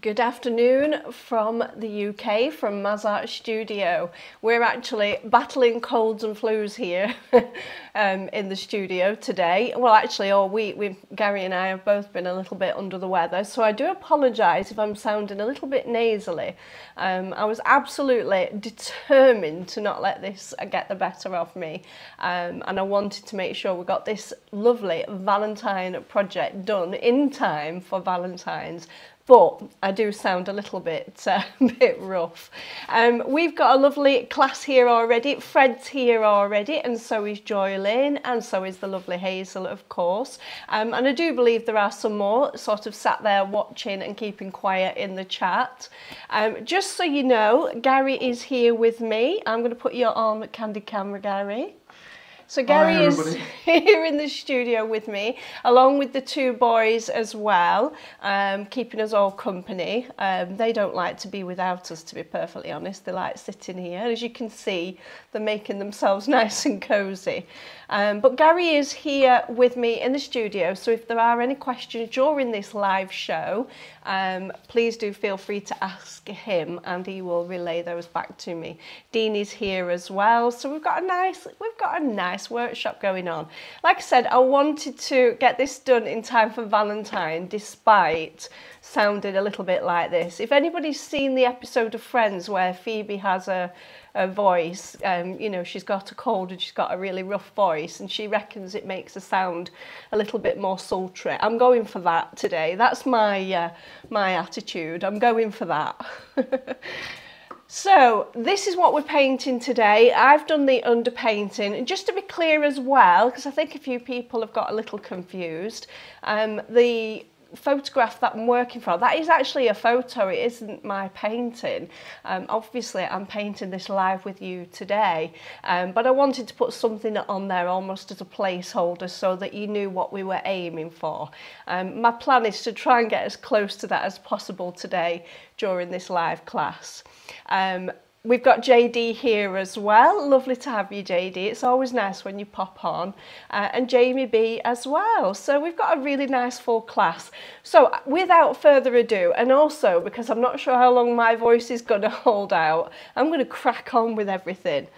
Good afternoon from the UK, from MazArt Studio. We're actually battling colds and flus here um, in the studio today. Well, actually, all week, we've, Gary and I have both been a little bit under the weather, so I do apologise if I'm sounding a little bit nasally. Um, I was absolutely determined to not let this get the better of me, um, and I wanted to make sure we got this lovely Valentine project done in time for Valentine's but I do sound a little bit uh, bit rough. Um, we've got a lovely class here already. Fred's here already, and so is Joy Lynn, and so is the lovely Hazel, of course. Um, and I do believe there are some more sort of sat there watching and keeping quiet in the chat. Um, just so you know, Gary is here with me. I'm going to put arm at Candid Camera, Gary. So Gary Hi, is here in the studio with me, along with the two boys as well, um, keeping us all company. Um, they don't like to be without us, to be perfectly honest. They like sitting here. As you can see, they're making themselves nice and cosy. Um, but Gary is here with me in the studio, so if there are any questions during this live show, um, please do feel free to ask him and he will relay those back to me. Dean is here as well, so we've got a nice, we've got a nice workshop going on. Like I said, I wanted to get this done in time for Valentine, despite sounding a little bit like this. If anybody's seen the episode of Friends where Phoebe has a her voice. Um, you know, she's got a cold and she's got a really rough voice, and she reckons it makes her sound a little bit more sultry. I'm going for that today. That's my uh, my attitude. I'm going for that. So this is what we're painting today. I've done the underpainting. And just to be clear as well, because I think a few people have got a little confused, um, the photograph that I'm working from, that is actually a photo, it isn't my painting. Um, obviously, I'm painting this live with you today, um, but I wanted to put something on there almost as a placeholder so that you knew what we were aiming for. Um, my plan is to try and get as close to that as possible today during this live class. Um, We've got JD here as well. Lovely to have you, JD. It's always nice when you pop on. Uh, and Jamie B as well. So we've got a really nice full class. So without further ado, and also because I'm not sure how long my voice is going to hold out, I'm going to crack on with everything.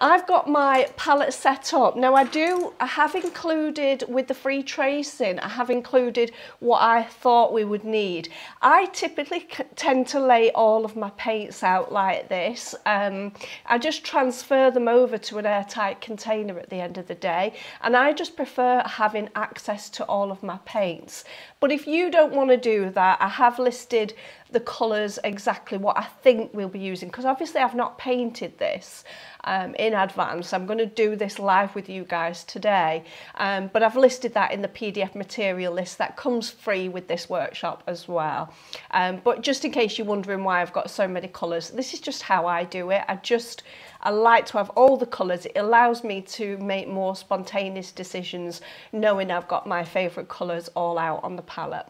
I've got my palette set up. Now I do, I have included with the free tracing, I have included what I thought we would need. I typically tend to lay all of my paints out like this. Um, I just transfer them over to an airtight container at the end of the day. And I just prefer having access to all of my paints. But if you don't want to do that, I have listed the colours exactly what I think we'll be using because obviously I've not painted this um, in advance. I'm going to do this live with you guys today, um, but I've listed that in the PDF material list that comes free with this workshop as well. Um, but just in case you're wondering why I've got so many colours, this is just how I do it. I just I like to have all the colours. It allows me to make more spontaneous decisions knowing I've got my favourite colours all out on the palette.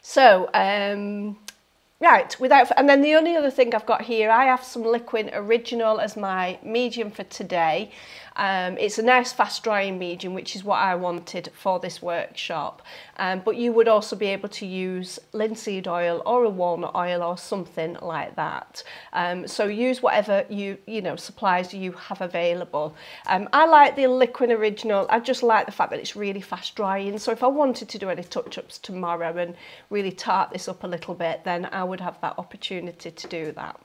So, um, Right, without, and then the only other thing I've got here, I have some Liquin Original as my medium for today. Um, it's a nice fast drying medium, which is what I wanted for this workshop. Um, but you would also be able to use linseed oil or a walnut oil or something like that. Um, so use whatever you, you know, supplies you have available. Um, I like the Liquin Original. I just like the fact that it's really fast drying. So if I wanted to do any touch-ups tomorrow and really tart this up a little bit, then I would have that opportunity to do that.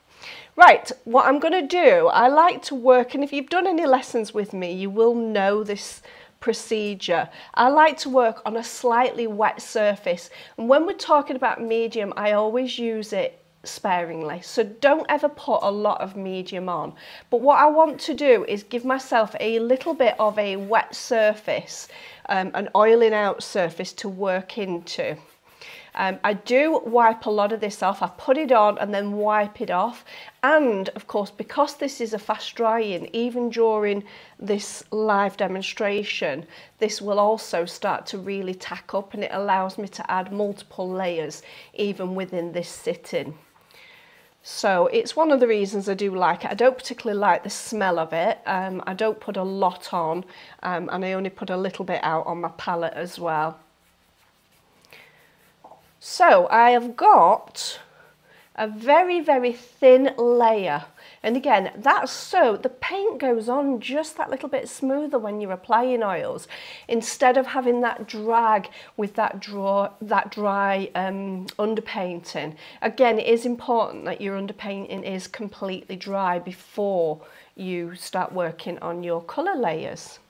Right, what I'm going to do, I like to work, and if you've done any lessons with me, you will know this procedure. I like to work on a slightly wet surface. And when we're talking about medium, I always use it sparingly. So don't ever put a lot of medium on. But what I want to do is give myself a little bit of a wet surface, um, an oiling out surface to work into. Um, I do wipe a lot of this off. I put it on and then wipe it off. And of course, because this is a fast drying, even during this live demonstration, this will also start to really tack up and it allows me to add multiple layers even within this sitting. So it's one of the reasons I do like it. I don't particularly like the smell of it. Um, I don't put a lot on um, and I only put a little bit out on my palette as well. So I have got a very, very thin layer. And again, that's so the paint goes on just that little bit smoother when you're applying oils instead of having that drag with that draw that dry um, underpainting. Again, it is important that your underpainting is completely dry before you start working on your colour layers.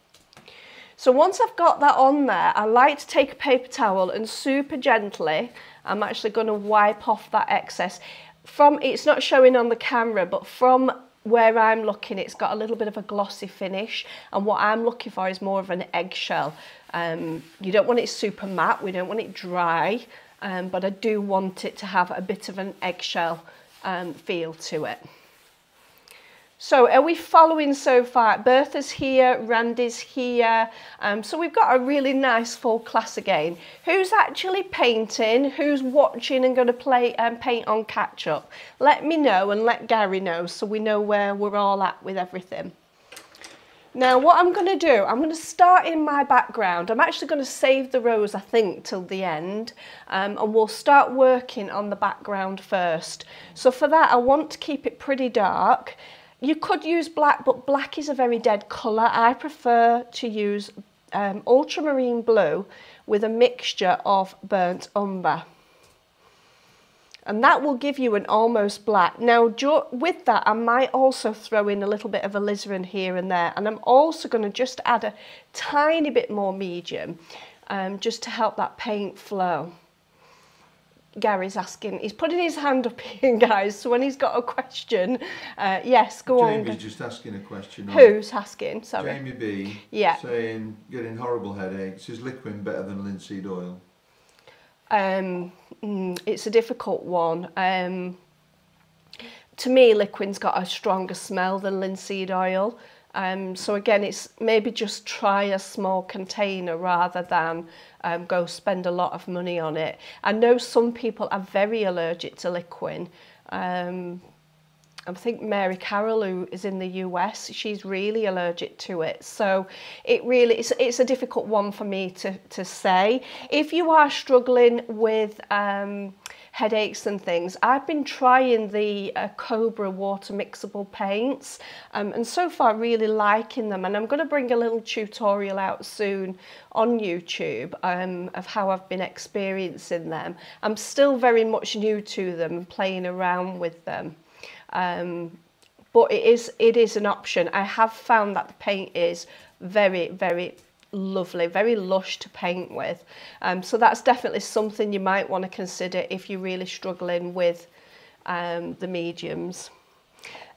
So once I've got that on there, I like to take a paper towel and super gently, I'm actually going to wipe off that excess. From It's not showing on the camera, but from where I'm looking, it's got a little bit of a glossy finish. And what I'm looking for is more of an eggshell. Um, you don't want it super matte, we don't want it dry, um, but I do want it to have a bit of an eggshell um, feel to it. So are we following so far? Bertha's here, Randy's here. Um, so we've got a really nice full class again. Who's actually painting? Who's watching and going to play and um, paint on catch up? Let me know and let Gary know so we know where we're all at with everything. Now what I'm going to do, I'm going to start in my background. I'm actually going to save the rose, I think, till the end. Um, and we'll start working on the background first. So for that, I want to keep it pretty dark. You could use black, but black is a very dead colour. I prefer to use um, ultramarine blue with a mixture of burnt umber. And that will give you an almost black. Now, with that, I might also throw in a little bit of alizarin here and there. And I'm also going to just add a tiny bit more medium um, just to help that paint flow. Gary's asking, he's putting his hand up here, guys. So when he's got a question, uh, yes, go Jamie on. Jamie's just asking a question. Who's asking? Sorry. Jamie B. Yeah. Saying getting horrible headaches. Is Liquin better than linseed oil? Um, mm, it's a difficult one. Um, to me, Liquin's got a stronger smell than linseed oil. Um, so again, it's maybe just try a small container rather than um, go spend a lot of money on it. I know some people are very allergic to Liquin. Um, I think Mary Carroll, who is in the US, she's really allergic to it. So it really, it's, it's a difficult one for me to, to say. If you are struggling with um, headaches and things. I've been trying the uh, Cobra water mixable paints um, and so far really liking them and I'm going to bring a little tutorial out soon on YouTube um, of how I've been experiencing them. I'm still very much new to them and playing around with them. Um, but it is it is an option. I have found that the paint is very, very lovely, very lush to paint with. Um, so that's definitely something you might want to consider if you're really struggling with um, the mediums.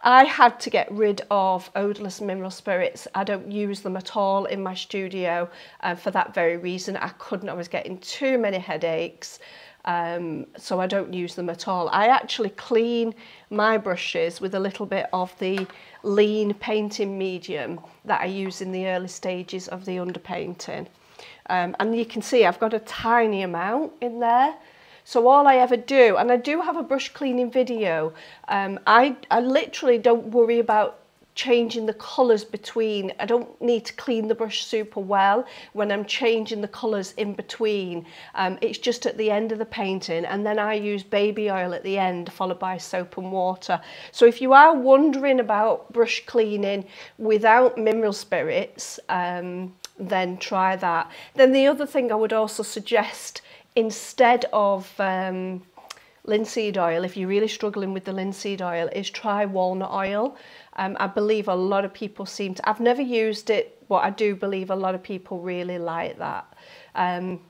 I had to get rid of odourless mineral spirits. I don't use them at all in my studio uh, for that very reason. I couldn't, I was getting too many headaches. Um, so I don't use them at all. I actually clean my brushes with a little bit of the lean painting medium that I use in the early stages of the underpainting. Um, and you can see I've got a tiny amount in there. So all I ever do, and I do have a brush cleaning video, um, I, I literally don't worry about changing the colours between. I don't need to clean the brush super well when I'm changing the colours in between. Um, it's just at the end of the painting and then I use baby oil at the end followed by soap and water. So if you are wondering about brush cleaning without mineral spirits, um, then try that. Then the other thing I would also suggest instead of um, linseed oil, if you're really struggling with the linseed oil, is try walnut oil. Um, I believe a lot of people seem to, I've never used it, but I do believe a lot of people really like that. Um,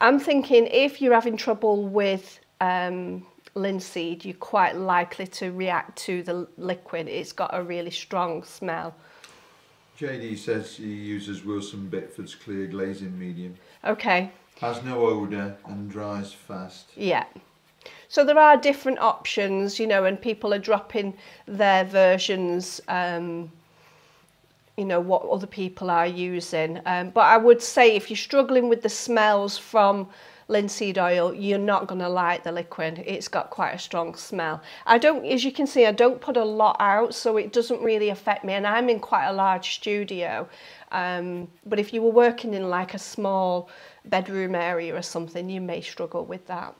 I'm thinking if you're having trouble with um, linseed, you're quite likely to react to the Liquin. It's got a really strong smell. JD says he uses Wilson Bickford's clear glazing medium. Okay. Has no odour and dries fast. Yeah. So there are different options, you know, and people are dropping their versions, um, you know, what other people are using. Um, but I would say if you're struggling with the smells from linseed oil, you're not going to like the Liquin. It's got quite a strong smell. I don't, as you can see, I don't put a lot out, so it doesn't really affect me. And I'm in quite a large studio. Um, but if you were working in like a small bedroom area or something, you may struggle with that.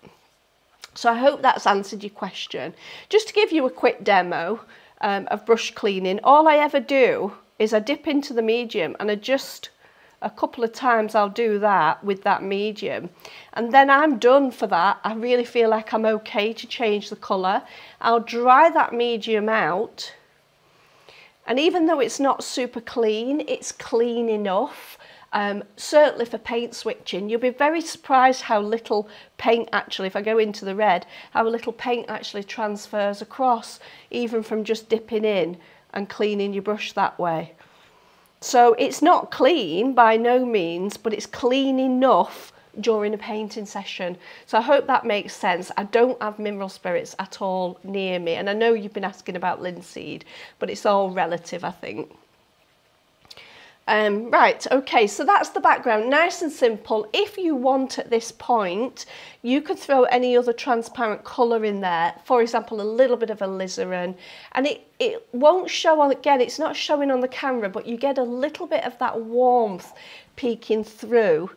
So I hope that's answered your question. Just to give you a quick demo um, of brush cleaning, all I ever do is I dip into the medium and I just a couple of times I'll do that with that medium. And then I'm done for that. I really feel like I'm okay to change the colour. I'll dry that medium out. And even though it's not super clean it's clean enough um, certainly for paint switching you'll be very surprised how little paint actually if I go into the red how little paint actually transfers across even from just dipping in and cleaning your brush that way so it's not clean by no means, but it's clean enough during a painting session. So I hope that makes sense. I don't have mineral spirits at all near me. And I know you've been asking about linseed, but it's all relative, I think. Um, right, okay, so that's the background, nice and simple. If you want at this point, you could throw any other transparent colour in there, for example, a little bit of alizarin, and it, it won't show on, again, it's not showing on the camera, but you get a little bit of that warmth peeking through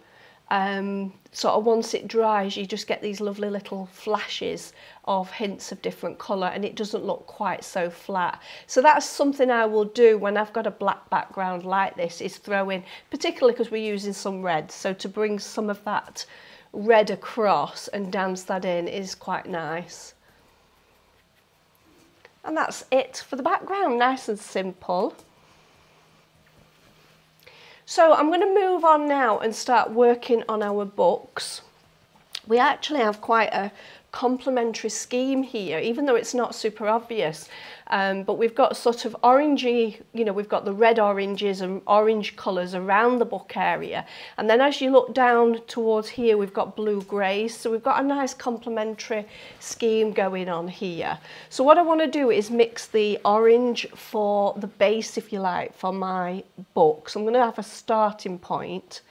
um, sort of once it dries you just get these lovely little flashes of hints of different colour and it doesn't look quite so flat. So that's something I will do when I've got a black background like this is throw in, particularly because we're using some red, so to bring some of that red across and dance that in is quite nice. And that's it for the background, nice and simple. So I'm going to move on now and start working on our books. We actually have quite a complementary scheme here, even though it's not super obvious. Um, but we've got sort of orangey, you know, we've got the red oranges and orange colours around the book area. And then as you look down towards here, we've got blue greys. So we've got a nice complementary scheme going on here. So what I want to do is mix the orange for the base, if you like, for my book. So I'm going to have a starting point.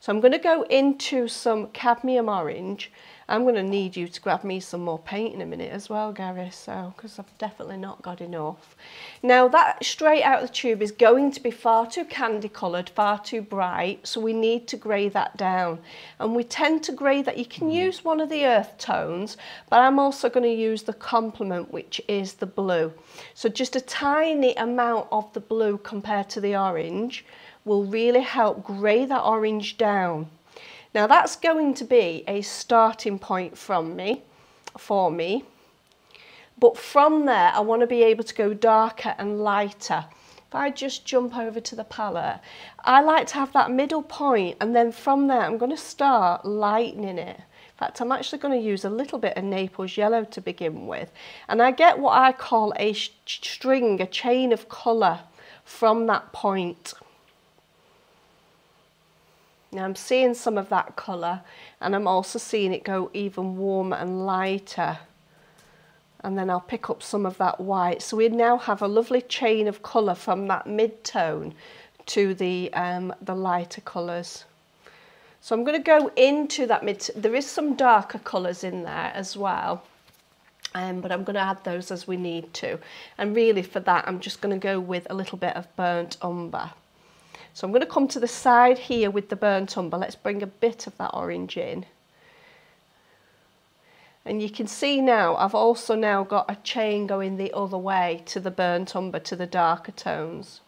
So I'm going to go into some cadmium orange I'm going to need you to grab me some more paint in a minute as well, Gary, so because I've definitely not got enough. Now that straight out of the tube is going to be far too candy coloured, far too bright, so we need to grey that down. And we tend to grey that. You can mm. use one of the earth tones, but I'm also going to use the complement, which is the blue. So just a tiny amount of the blue compared to the orange will really help grey that orange down. Now that's going to be a starting point from me, for me. But from there, I want to be able to go darker and lighter. If I just jump over to the palette, I like to have that middle point and then from there, I'm going to start lightening it. In fact, I'm actually going to use a little bit of Naples yellow to begin with. And I get what I call a string, a chain of colour from that point. Now I'm seeing some of that colour and I'm also seeing it go even warmer and lighter. And then I'll pick up some of that white. So we now have a lovely chain of colour from that mid-tone to the, um, the lighter colours. So I'm going to go into that mid, there is some darker colours in there as well. Um, but I'm going to add those as we need to. And really for that, I'm just going to go with a little bit of burnt umber. So I'm going to come to the side here with the burnt umber. Let's bring a bit of that orange in. And you can see now, I've also now got a chain going the other way to the burnt umber, to the darker tones.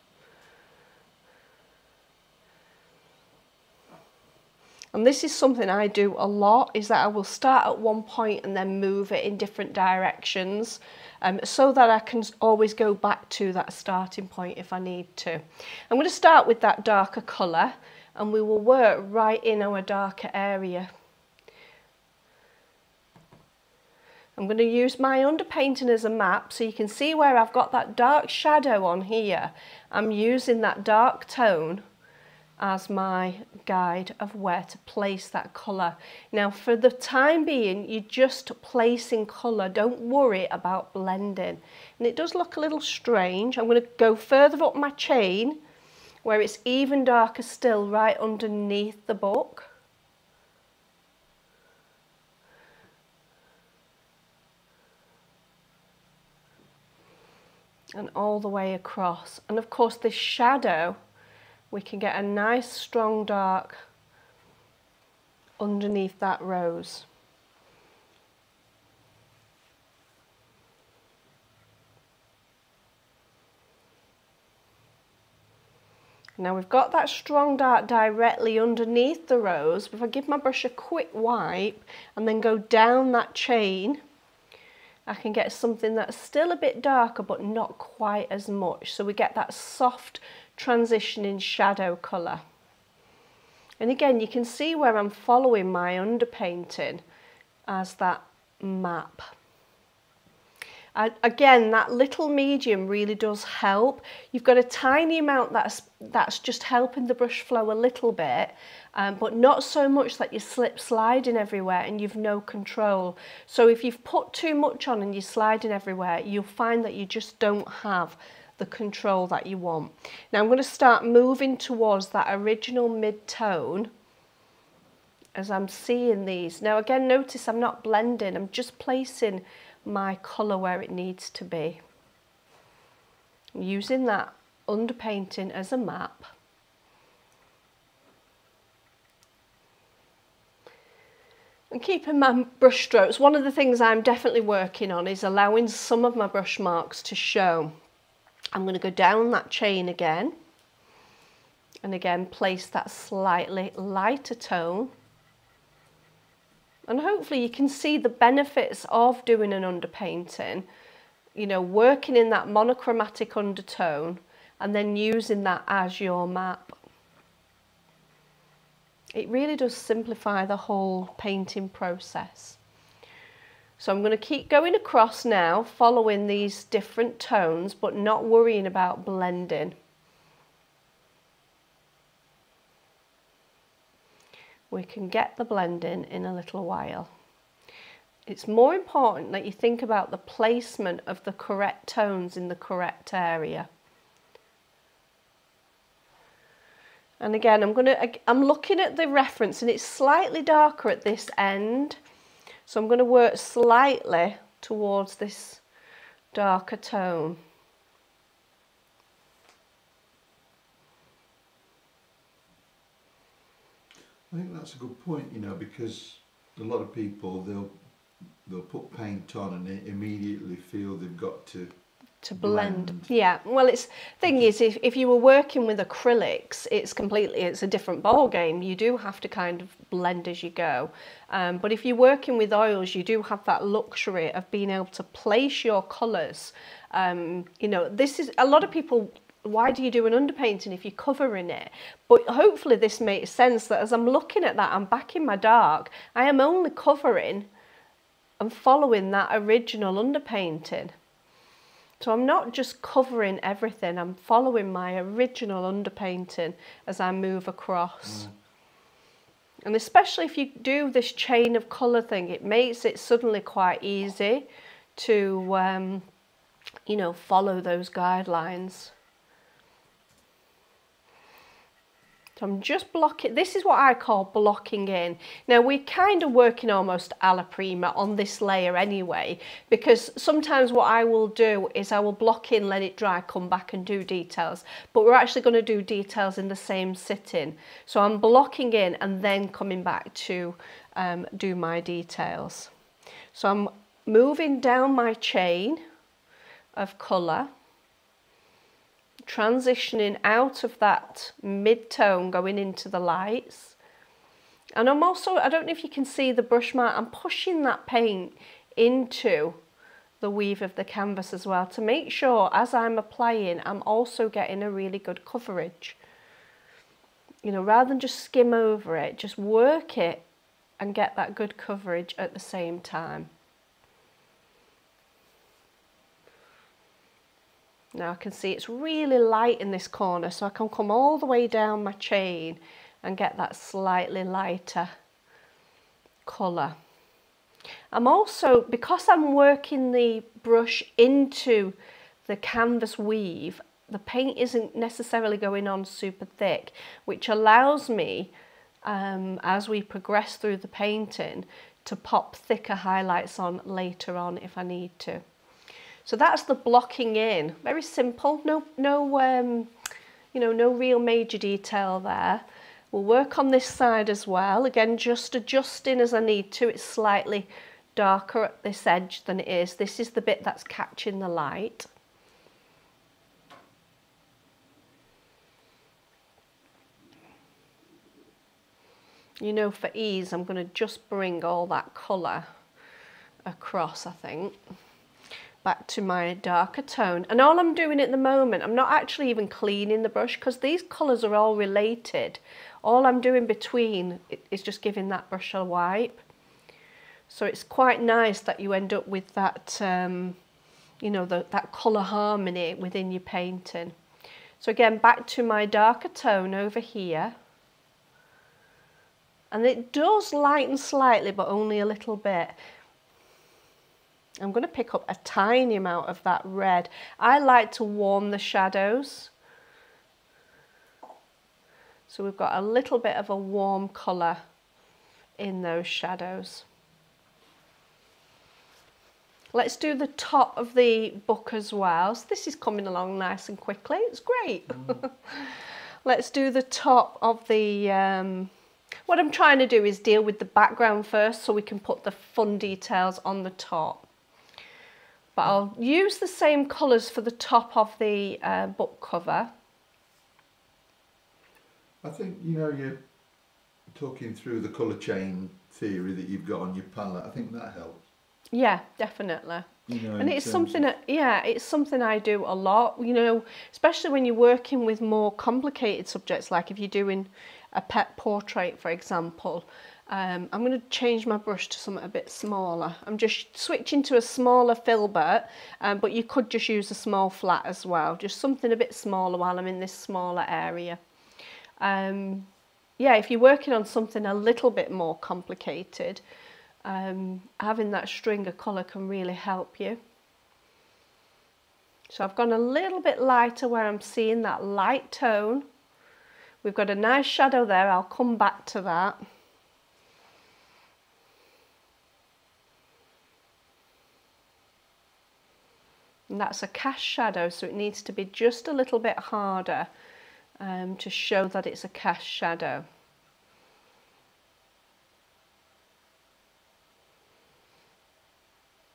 And this is something I do a lot, is that I will start at one point and then move it in different directions um, so that I can always go back to that starting point if I need to. I'm going to start with that darker colour and we will work right in our darker area. I'm going to use my underpainting as a map so you can see where I've got that dark shadow on here. I'm using that dark tone as my guide of where to place that colour. Now for the time being you're just placing colour, don't worry about blending. And it does look a little strange. I'm going to go further up my chain where it's even darker still right underneath the book. And all the way across. And of course this shadow we can get a nice strong dark underneath that rose. Now we've got that strong dark directly underneath the rose. If I give my brush a quick wipe and then go down that chain, I can get something that's still a bit darker but not quite as much. So we get that soft transition in shadow colour. And again, you can see where I'm following my underpainting as that map. Again, that little medium really does help. You've got a tiny amount that's, that's just helping the brush flow a little bit, um, but not so much that you slip sliding everywhere and you've no control. So if you've put too much on and you're sliding everywhere, you'll find that you just don't have the control that you want. Now I'm going to start moving towards that original mid-tone as I'm seeing these. Now again, notice I'm not blending, I'm just placing my colour where it needs to be. I'm using that underpainting as a map. And keeping my brush strokes, one of the things I'm definitely working on is allowing some of my brush marks to show. I'm going to go down that chain again. And again place that slightly lighter tone. And hopefully you can see the benefits of doing an underpainting. You know working in that monochromatic undertone and then using that as your map. It really does simplify the whole painting process so I'm going to keep going across now, following these different tones, but not worrying about blending. We can get the blending in a little while. It's more important that you think about the placement of the correct tones in the correct area. And again, I'm going to, I'm looking at the reference and it's slightly darker at this end so I'm going to work slightly towards this darker tone. I think that's a good point, you know, because a lot of people they'll they'll put paint on and they immediately feel they've got to to blend. blend. Yeah. Well, it's thing is, if, if you were working with acrylics, it's completely it's a different ball game. You do have to kind of blend as you go. Um, but if you're working with oils, you do have that luxury of being able to place your colours. Um, you know, this is a lot of people. Why do you do an underpainting if you're covering it? But hopefully this makes sense that as I'm looking at that, I'm back in my dark. I am only covering and following that original underpainting. So I'm not just covering everything, I'm following my original underpainting as I move across. Mm. And especially if you do this chain of colour thing, it makes it suddenly quite easy to, um, you know, follow those guidelines. I'm just blocking, this is what I call blocking in. Now we're kind of working almost alla prima on this layer anyway, because sometimes what I will do is I will block in, let it dry, come back and do details. But we're actually going to do details in the same sitting. So I'm blocking in and then coming back to um, do my details. So I'm moving down my chain of colour transitioning out of that mid-tone going into the lights. And I'm also, I don't know if you can see the brush mark, I'm pushing that paint into the weave of the canvas as well to make sure as I'm applying, I'm also getting a really good coverage. You know, rather than just skim over it, just work it and get that good coverage at the same time. Now I can see it's really light in this corner so I can come all the way down my chain and get that slightly lighter colour. I'm also, because I'm working the brush into the canvas weave, the paint isn't necessarily going on super thick, which allows me, um, as we progress through the painting, to pop thicker highlights on later on if I need to. So that's the blocking in. Very simple, no, no, um, you know, no real major detail there. We'll work on this side as well. Again, just adjusting as I need to. It's slightly darker at this edge than it is. This is the bit that's catching the light. You know, for ease, I'm going to just bring all that colour across, I think back to my darker tone. And all I'm doing at the moment I'm not actually even cleaning the brush because these colours are all related. All I'm doing between is just giving that brush a wipe. So it's quite nice that you end up with that um, you know the, that colour harmony within your painting. So again back to my darker tone over here. And it does lighten slightly but only a little bit I'm going to pick up a tiny amount of that red. I like to warm the shadows. So we've got a little bit of a warm colour in those shadows. Let's do the top of the book as well. So this is coming along nice and quickly. It's great. Mm. Let's do the top of the... Um, what I'm trying to do is deal with the background first so we can put the fun details on the top. But I'll use the same colours for the top of the uh, book cover. I think, you know, you're talking through the colour chain theory that you've got on your palette. I think that helps. Yeah, definitely. You know, and it's something that, yeah, it's something I do a lot, you know, especially when you're working with more complicated subjects, like if you're doing a pet portrait, for example, um, I'm going to change my brush to something a bit smaller. I'm just switching to a smaller filbert, um, but you could just use a small flat as well. Just something a bit smaller while I'm in this smaller area. Um, yeah, if you're working on something a little bit more complicated, um, having that string of colour can really help you. So I've gone a little bit lighter where I'm seeing that light tone. We've got a nice shadow there, I'll come back to that. And that's a cast shadow so it needs to be just a little bit harder um, to show that it's a cast shadow.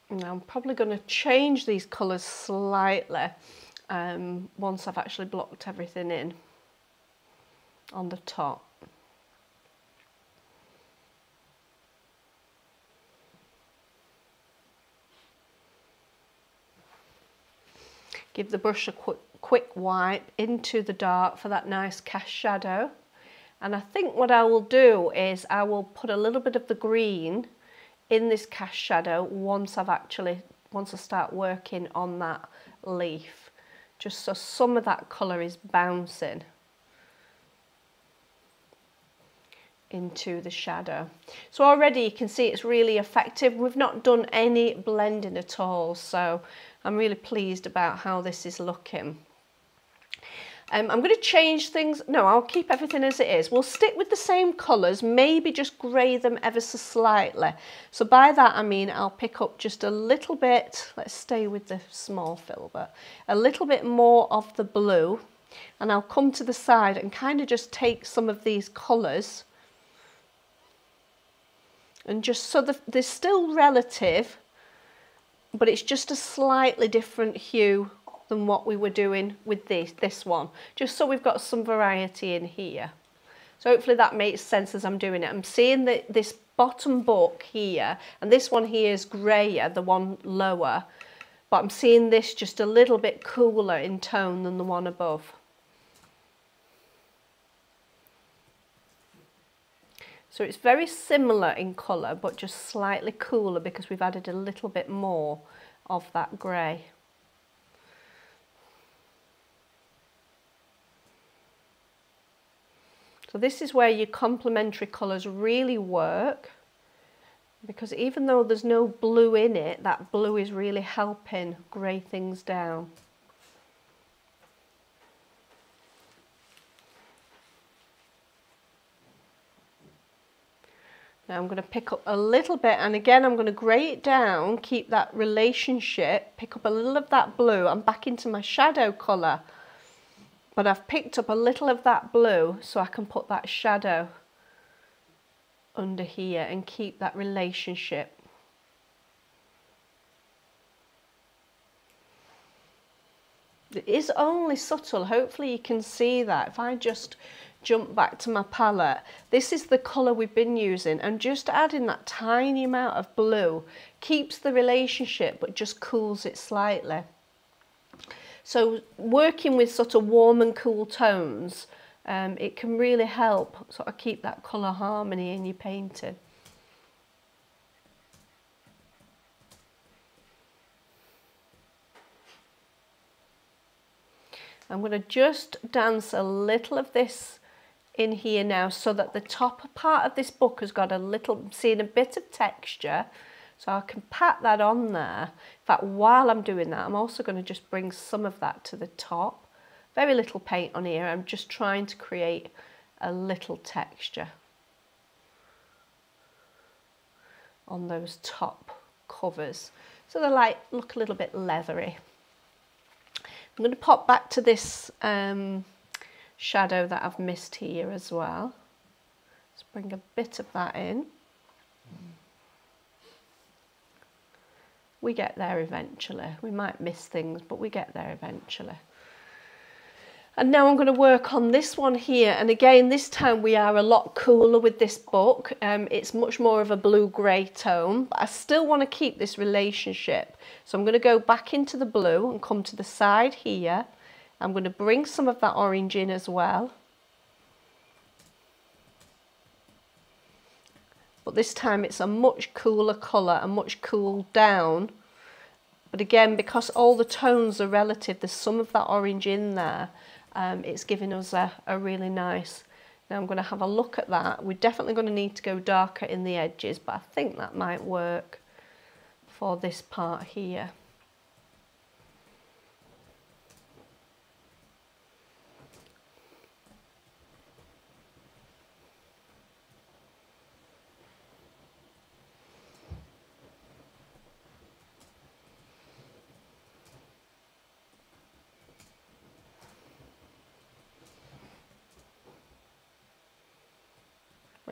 Now I'm probably going to change these colours slightly um, once I've actually blocked everything in on the top. Give the brush a quick, quick wipe into the dark for that nice cast shadow. And I think what I will do is I will put a little bit of the green in this cast shadow once I've actually, once I start working on that leaf. Just so some of that colour is bouncing into the shadow. So already you can see it's really effective. We've not done any blending at all. So I'm really pleased about how this is looking. Um, I'm going to change things. No, I'll keep everything as it is. We'll stick with the same colours, maybe just grey them ever so slightly. So by that I mean I'll pick up just a little bit, let's stay with the small filbert, a little bit more of the blue and I'll come to the side and kind of just take some of these colours and just so the, they're still relative but it's just a slightly different hue than what we were doing with this, this one, just so we've got some variety in here. So hopefully that makes sense as I'm doing it. I'm seeing that this bottom book here, and this one here is greyer, the one lower, but I'm seeing this just a little bit cooler in tone than the one above. So it's very similar in colour but just slightly cooler because we've added a little bit more of that grey. So this is where your complementary colours really work because even though there's no blue in it, that blue is really helping grey things down. Now I'm going to pick up a little bit and again I'm going to grey it down, keep that relationship, pick up a little of that blue. I'm back into my shadow colour. But I've picked up a little of that blue so I can put that shadow under here and keep that relationship. It is only subtle, hopefully you can see that. If I just jump back to my palette, this is the colour we've been using and just adding that tiny amount of blue keeps the relationship but just cools it slightly. So working with sort of warm and cool tones, um, it can really help sort of keep that colour harmony in your painting. I'm going to just dance a little of this in here now so that the top part of this book has got a little, seeing a bit of texture. So I can pat that on there. In fact, while I'm doing that, I'm also going to just bring some of that to the top. Very little paint on here. I'm just trying to create a little texture on those top covers. So they like look a little bit leathery. I'm going to pop back to this um, shadow that I've missed here as well. Let's bring a bit of that in. We get there eventually. We might miss things, but we get there eventually. And now I'm going to work on this one here. And again, this time we are a lot cooler with this book. Um, it's much more of a blue-grey tone, but I still want to keep this relationship. So I'm going to go back into the blue and come to the side here. I'm going to bring some of that orange in as well. But this time it's a much cooler colour, a much cooled down. But again, because all the tones are relative, there's some of that orange in there um, it's giving us a, a really nice now I'm going to have a look at that. We're definitely going to need to go darker in the edges, but I think that might work for this part here.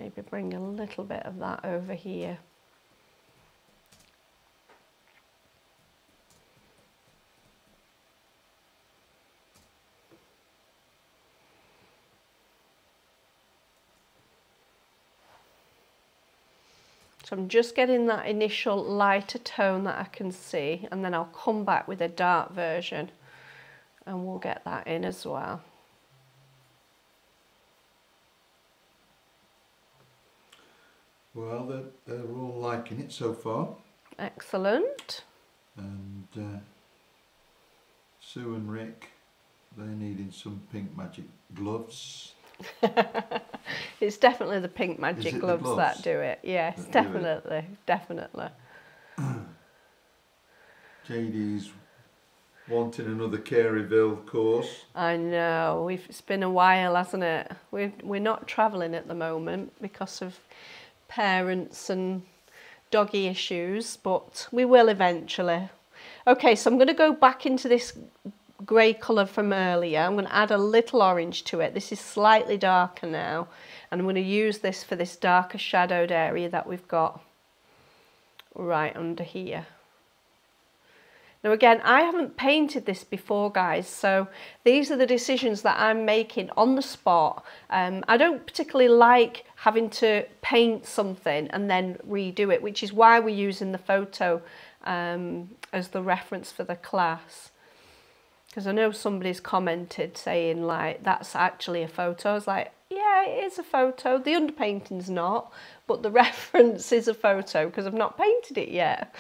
Maybe bring a little bit of that over here. So I'm just getting that initial lighter tone that I can see and then I'll come back with a dark version and we'll get that in as well. Well, they're, they're all liking it so far. Excellent. And uh, Sue and Rick, they're needing some pink magic gloves. it's definitely the pink magic gloves, gloves, that do it. Yes, definitely, it? definitely. JD's wanting another Caryville course. I know. We've, it's been a while, hasn't it? We're, we're not travelling at the moment because of parents and doggy issues, but we will eventually. Okay, so I'm going to go back into this grey colour from earlier. I'm going to add a little orange to it. This is slightly darker now. And I'm going to use this for this darker shadowed area that we've got right under here. Now again, I haven't painted this before guys, so these are the decisions that I'm making on the spot. Um, I don't particularly like having to paint something and then redo it, which is why we're using the photo um, as the reference for the class. Because I know somebody's commented saying like, that's actually a photo. I was like, yeah, it is a photo. The underpainting's not, but the reference is a photo because I've not painted it yet.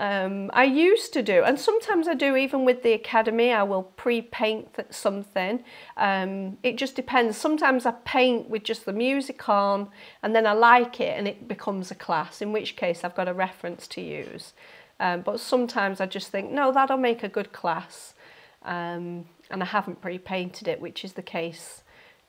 Um, I used to do, and sometimes I do even with the academy, I will pre-paint something. Um, it just depends. Sometimes I paint with just the music on and then I like it and it becomes a class, in which case I've got a reference to use. Um, but sometimes I just think, no, that'll make a good class. Um, and I haven't pre-painted it, which is the case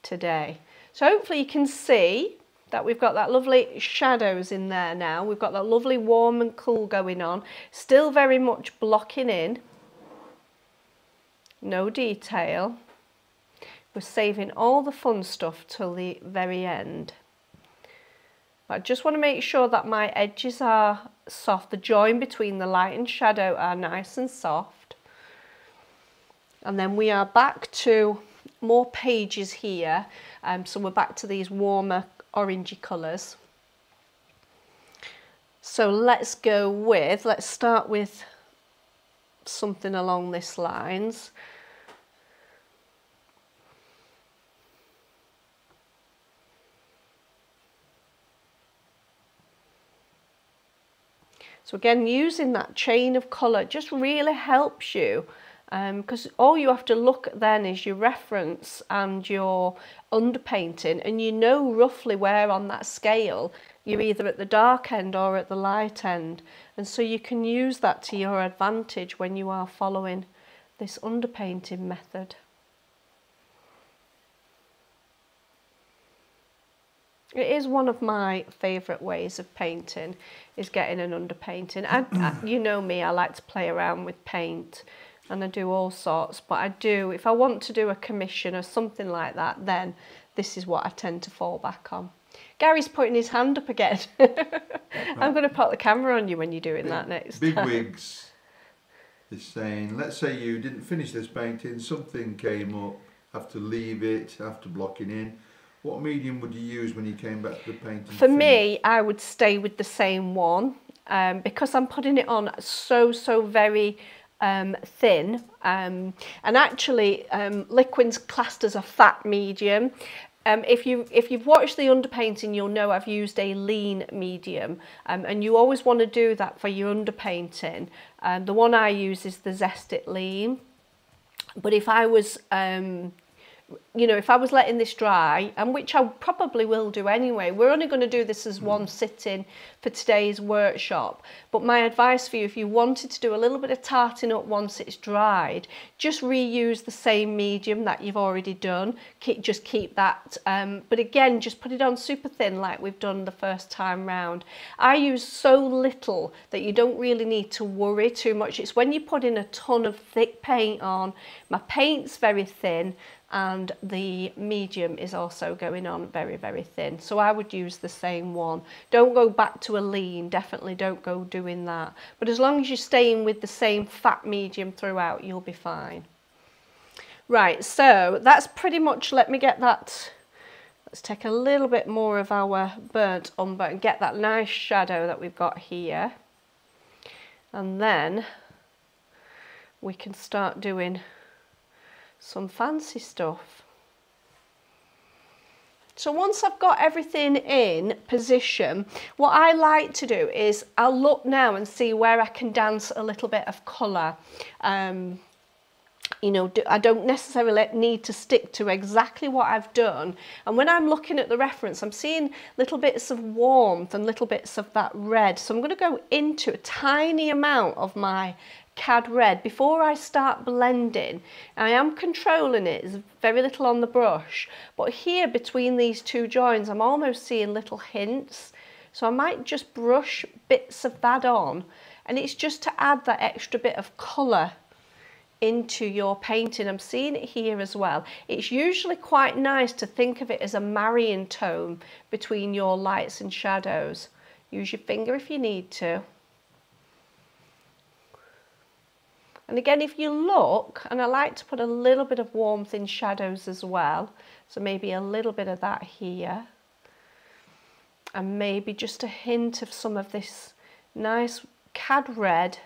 today. So hopefully you can see that we've got that lovely shadows in there now. We've got that lovely warm and cool going on. Still very much blocking in. No detail. We're saving all the fun stuff till the very end. I just want to make sure that my edges are soft. The join between the light and shadow are nice and soft. And then we are back to more pages here. Um, so we're back to these warmer orangey colours. So let's go with, let's start with something along this lines. So again, using that chain of colour just really helps you because um, all you have to look at then is your reference and your underpainting and you know roughly where on that scale you're either at the dark end or at the light end and so you can use that to your advantage when you are following this underpainting method. It is one of my favourite ways of painting, is getting an underpainting. I, I, you know me, I like to play around with paint and I do all sorts, but I do, if I want to do a commission or something like that, then this is what I tend to fall back on. Gary's putting his hand up again. I'm going to put the camera on you when you're doing big, that next Big time. Wigs is saying, let's say you didn't finish this painting, something came up, have to leave it after blocking in what medium would you use when you came back to the painting? For me, I would stay with the same one um, because I'm putting it on so, so very um, thin. Um, and actually, um, Liquin's classed as a fat medium. Um, if, you, if you've watched the underpainting, you'll know I've used a lean medium. Um, and you always want to do that for your underpainting. Um, the one I use is the Zest It Lean. But if I was um, you know, if I was letting this dry, and which I probably will do anyway, we're only going to do this as hmm. one sitting for today's workshop. But my advice for you, if you wanted to do a little bit of tarting up once it's dried, just reuse the same medium that you've already done. Keep, just keep that. Um, but again, just put it on super thin like we've done the first time round. I use so little that you don't really need to worry too much. It's when you put in a ton of thick paint on. My paint's very thin and the medium is also going on very very thin. So I would use the same one. Don't go back to a lean. Definitely don't go doing that. But as long as you're staying with the same fat medium throughout you'll be fine. Right so that's pretty much let me get that let's take a little bit more of our burnt umber and get that nice shadow that we've got here. And then we can start doing some fancy stuff. So once I've got everything in position, what I like to do is I'll look now and see where I can dance a little bit of colour. Um, you know, I don't necessarily need to stick to exactly what I've done. And when I'm looking at the reference, I'm seeing little bits of warmth and little bits of that red. So I'm going to go into a tiny amount of my cad red before I start blending. I am controlling it, there's very little on the brush, but here between these two joins I'm almost seeing little hints. So I might just brush bits of that on and it's just to add that extra bit of colour into your painting. I'm seeing it here as well. It's usually quite nice to think of it as a marrying tone between your lights and shadows. Use your finger if you need to. And again, if you look, and I like to put a little bit of warmth in shadows as well, so maybe a little bit of that here, and maybe just a hint of some of this nice cad red.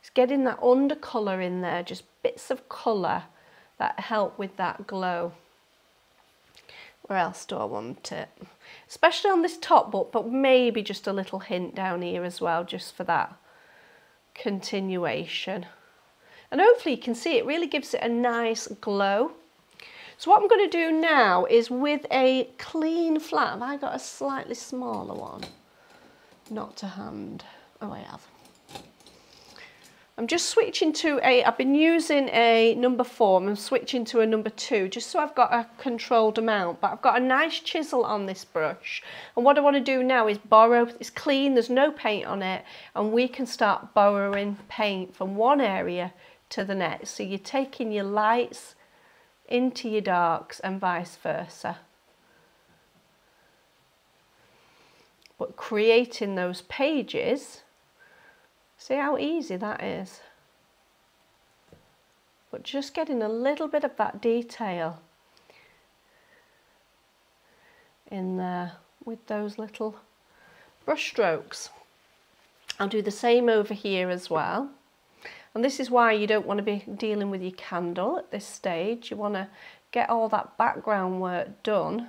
It's getting that undercolour in there, just bits of colour that help with that glow. Where else do I want it? Especially on this top but, but maybe just a little hint down here as well, just for that continuation. And hopefully you can see it really gives it a nice glow. So what I'm going to do now is with a clean flat, have I got a slightly smaller one? Not to hand. Oh, I have. I'm just switching to a, I've been using a number four, I'm switching to a number two, just so I've got a controlled amount, but I've got a nice chisel on this brush. And what I want to do now is borrow, it's clean, there's no paint on it, and we can start borrowing paint from one area to the next. So you're taking your lights into your darks and vice versa. But creating those pages See how easy that is? but just getting a little bit of that detail in there with those little brush strokes. I'll do the same over here as well. And this is why you don't want to be dealing with your candle at this stage. You want to get all that background work done.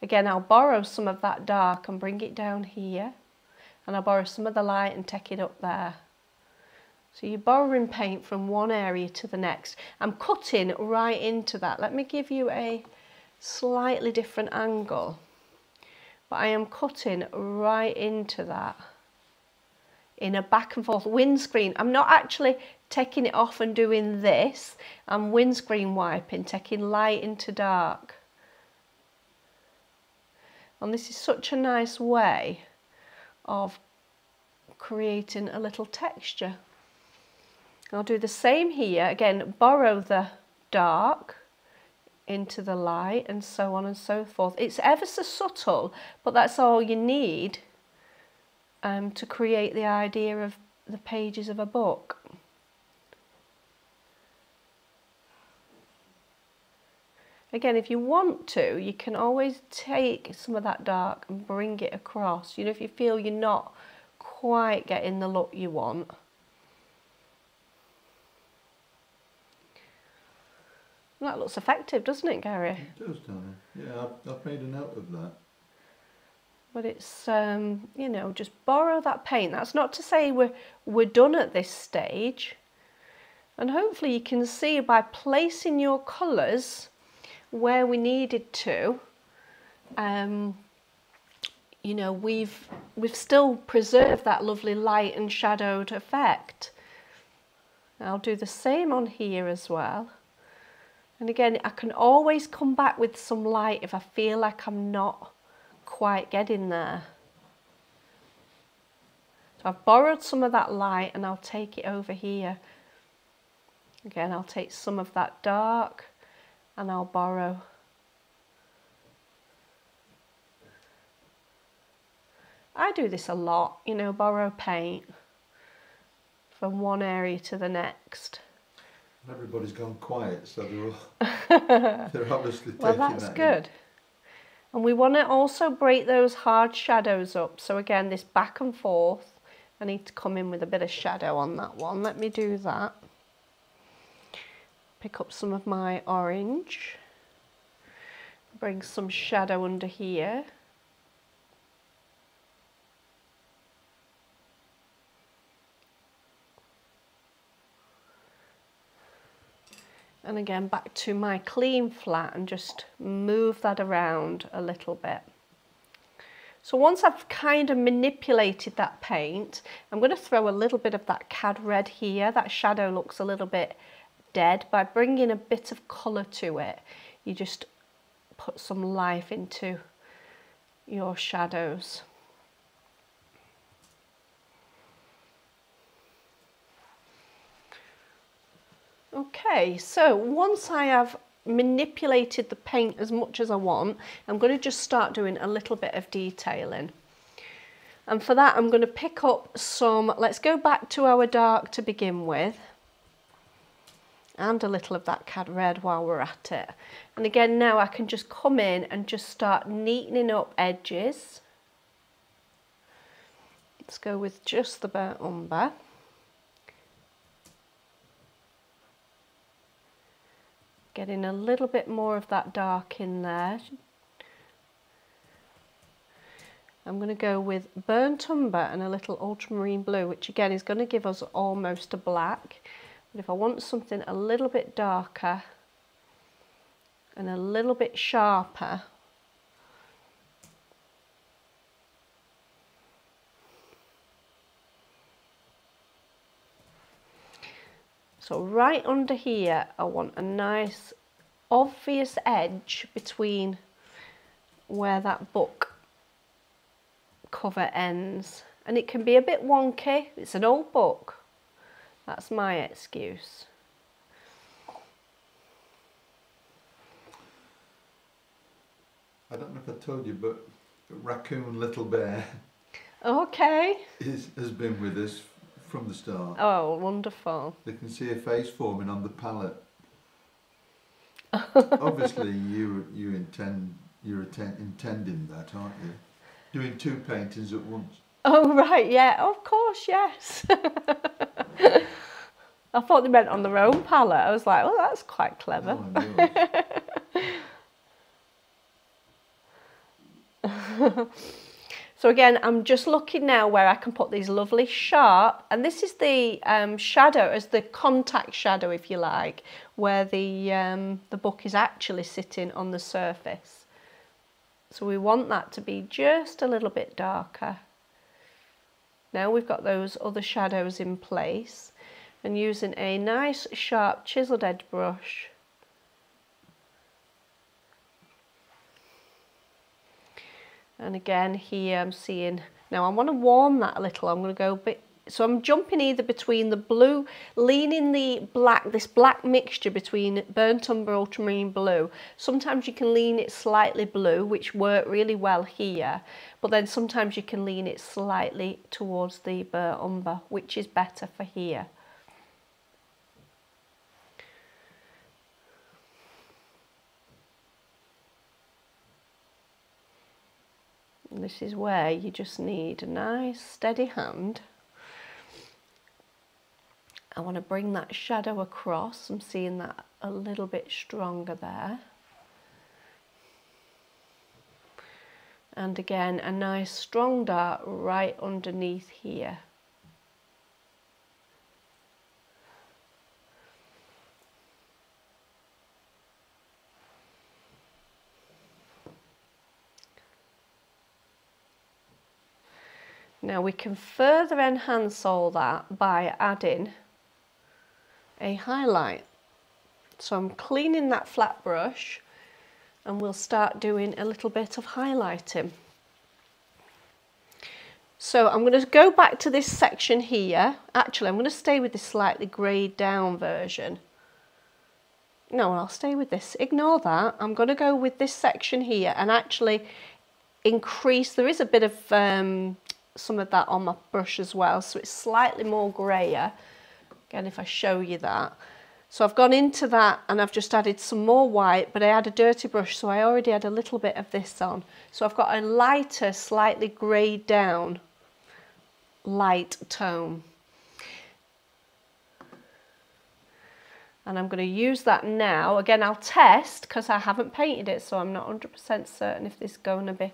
Again, I'll borrow some of that dark and bring it down here. And I'll borrow some of the light and take it up there. So you're borrowing paint from one area to the next. I'm cutting right into that. Let me give you a slightly different angle. But I am cutting right into that in a back and forth windscreen. I'm not actually taking it off and doing this. I'm windscreen wiping, taking light into dark. And this is such a nice way of creating a little texture. I'll do the same here. Again, borrow the dark into the light and so on and so forth. It's ever so subtle, but that's all you need um, to create the idea of the pages of a book. Again, if you want to, you can always take some of that dark and bring it across. You know, if you feel you're not quite getting the look you want. That looks effective, doesn't it, Gary? It does. Yeah, I've, I've made a note of that. But it's, um, you know, just borrow that paint. That's not to say we're, we're done at this stage. And hopefully you can see by placing your colours where we needed to, um, you know, we've, we've still preserved that lovely light and shadowed effect. I'll do the same on here as well. And again, I can always come back with some light if I feel like I'm not quite getting there. So I've borrowed some of that light and I'll take it over here. Again, I'll take some of that dark and I'll borrow I do this a lot, you know, borrow paint from one area to the next. Everybody's gone quiet, so they're, all, they're obviously well, that's that good. And we want to also break those hard shadows up. So again, this back and forth, I need to come in with a bit of shadow on that one. Let me do that. Pick up some of my orange. Bring some shadow under here. and again back to my clean flat and just move that around a little bit. So once I've kind of manipulated that paint, I'm going to throw a little bit of that cad red here. That shadow looks a little bit dead. By bringing a bit of colour to it, you just put some life into your shadows. Okay, so once I have manipulated the paint as much as I want, I'm going to just start doing a little bit of detailing. And for that, I'm going to pick up some, let's go back to our dark to begin with. And a little of that cad red while we're at it. And again, now I can just come in and just start neatening up edges. Let's go with just the burnt umber. Getting a little bit more of that dark in there. I'm going to go with burnt umber and a little ultramarine blue, which again is going to give us almost a black. But if I want something a little bit darker and a little bit sharper, So right under here, I want a nice obvious edge between where that book cover ends. And it can be a bit wonky. It's an old book. That's my excuse. I don't know if I told you, but Raccoon Little Bear Okay. is, has been with us from the start. Oh, wonderful. They can see a face forming on the palette. Obviously, you you intend you're atten- intending that, aren't you? Doing two paintings at once. Oh, right, yeah, of course, yes. I thought they meant on their own palette. I was like, oh, that's quite clever. Oh, So again, I'm just looking now where I can put these lovely sharp, and this is the um, shadow as the contact shadow, if you like, where the, um, the book is actually sitting on the surface. So we want that to be just a little bit darker. Now we've got those other shadows in place and using a nice sharp chiseled edge brush. And again here I'm seeing now I want to warm that a little. I'm going to go a bit so I'm jumping either between the blue leaning the black this black mixture between burnt umber ultramarine blue. Sometimes you can lean it slightly blue which work really well here but then sometimes you can lean it slightly towards the burnt umber which is better for here And this is where you just need a nice steady hand. I want to bring that shadow across. I'm seeing that a little bit stronger there. And again, a nice strong dart right underneath here. Now we can further enhance all that by adding a highlight. So I'm cleaning that flat brush and we'll start doing a little bit of highlighting. So I'm going to go back to this section here. Actually, I'm going to stay with this slightly greyed down version. No, I'll stay with this. Ignore that. I'm going to go with this section here and actually increase. There is a bit of um, some of that on my brush as well, so it's slightly more grayer. Again, if I show you that. So I've gone into that and I've just added some more white, but I had a dirty brush, so I already had a little bit of this on. So I've got a lighter, slightly greyed down light tone. And I'm going to use that now. Again, I'll test because I haven't painted it, so I'm not 100% certain if this is going to be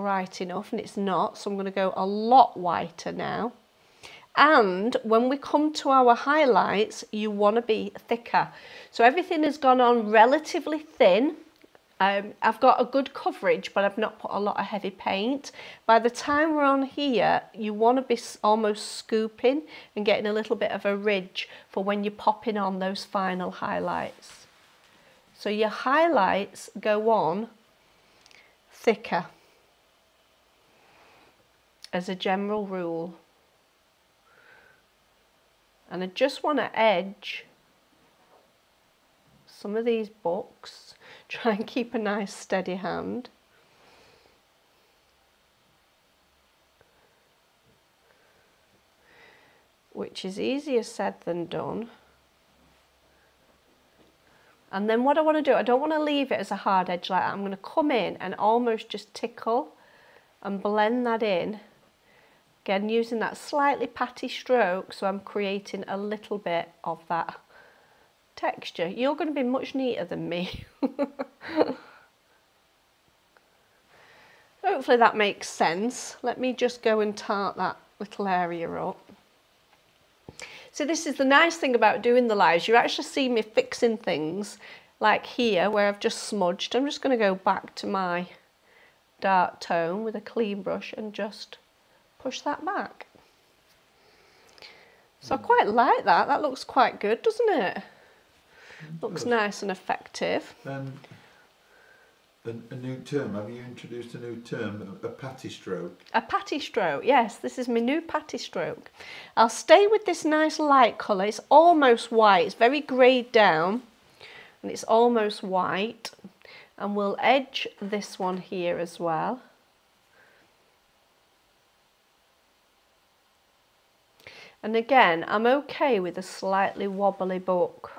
bright enough and it's not so I'm going to go a lot whiter now. And when we come to our highlights you want to be thicker. So everything has gone on relatively thin. Um, I've got a good coverage but I've not put a lot of heavy paint. By the time we're on here you want to be almost scooping and getting a little bit of a ridge for when you're popping on those final highlights. So your highlights go on thicker as a general rule. And I just want to edge some of these books, try and keep a nice steady hand. Which is easier said than done. And then what I want to do, I don't want to leave it as a hard edge like that. I'm going to come in and almost just tickle and blend that in Again, using that slightly patty stroke, so I'm creating a little bit of that texture. You're going to be much neater than me. Hopefully that makes sense. Let me just go and tart that little area up. So this is the nice thing about doing the lives. You actually see me fixing things like here where I've just smudged. I'm just going to go back to my dark tone with a clean brush and just push that back. So I quite like that. That looks quite good, doesn't it? Looks nice and effective. And a, a, new term, have you introduced a new term, a patty stroke? A patty stroke, yes. This is my new patty stroke. I'll stay with this nice light colour. It's almost white. It's very greyed down and it's almost white. And we'll edge this one here as well. And again, I'm okay with a slightly wobbly book.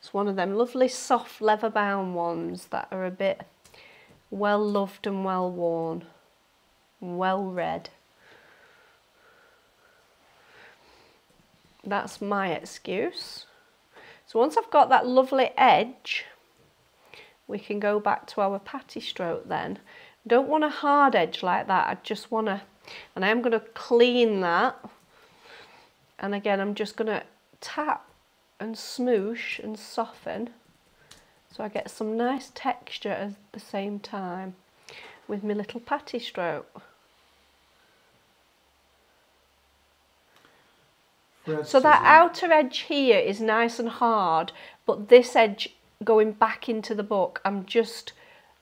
It's one of them lovely soft leather bound ones that are a bit well loved and well worn, well read. That's my excuse. So once I've got that lovely edge, we can go back to our patty stroke then. Don't want a hard edge like that, I just want to and I am going to clean that and again I'm just going to tap and smoosh and soften so I get some nice texture at the same time with my little patty stroke. so that outer edge here is nice and hard but this edge going back into the book I'm just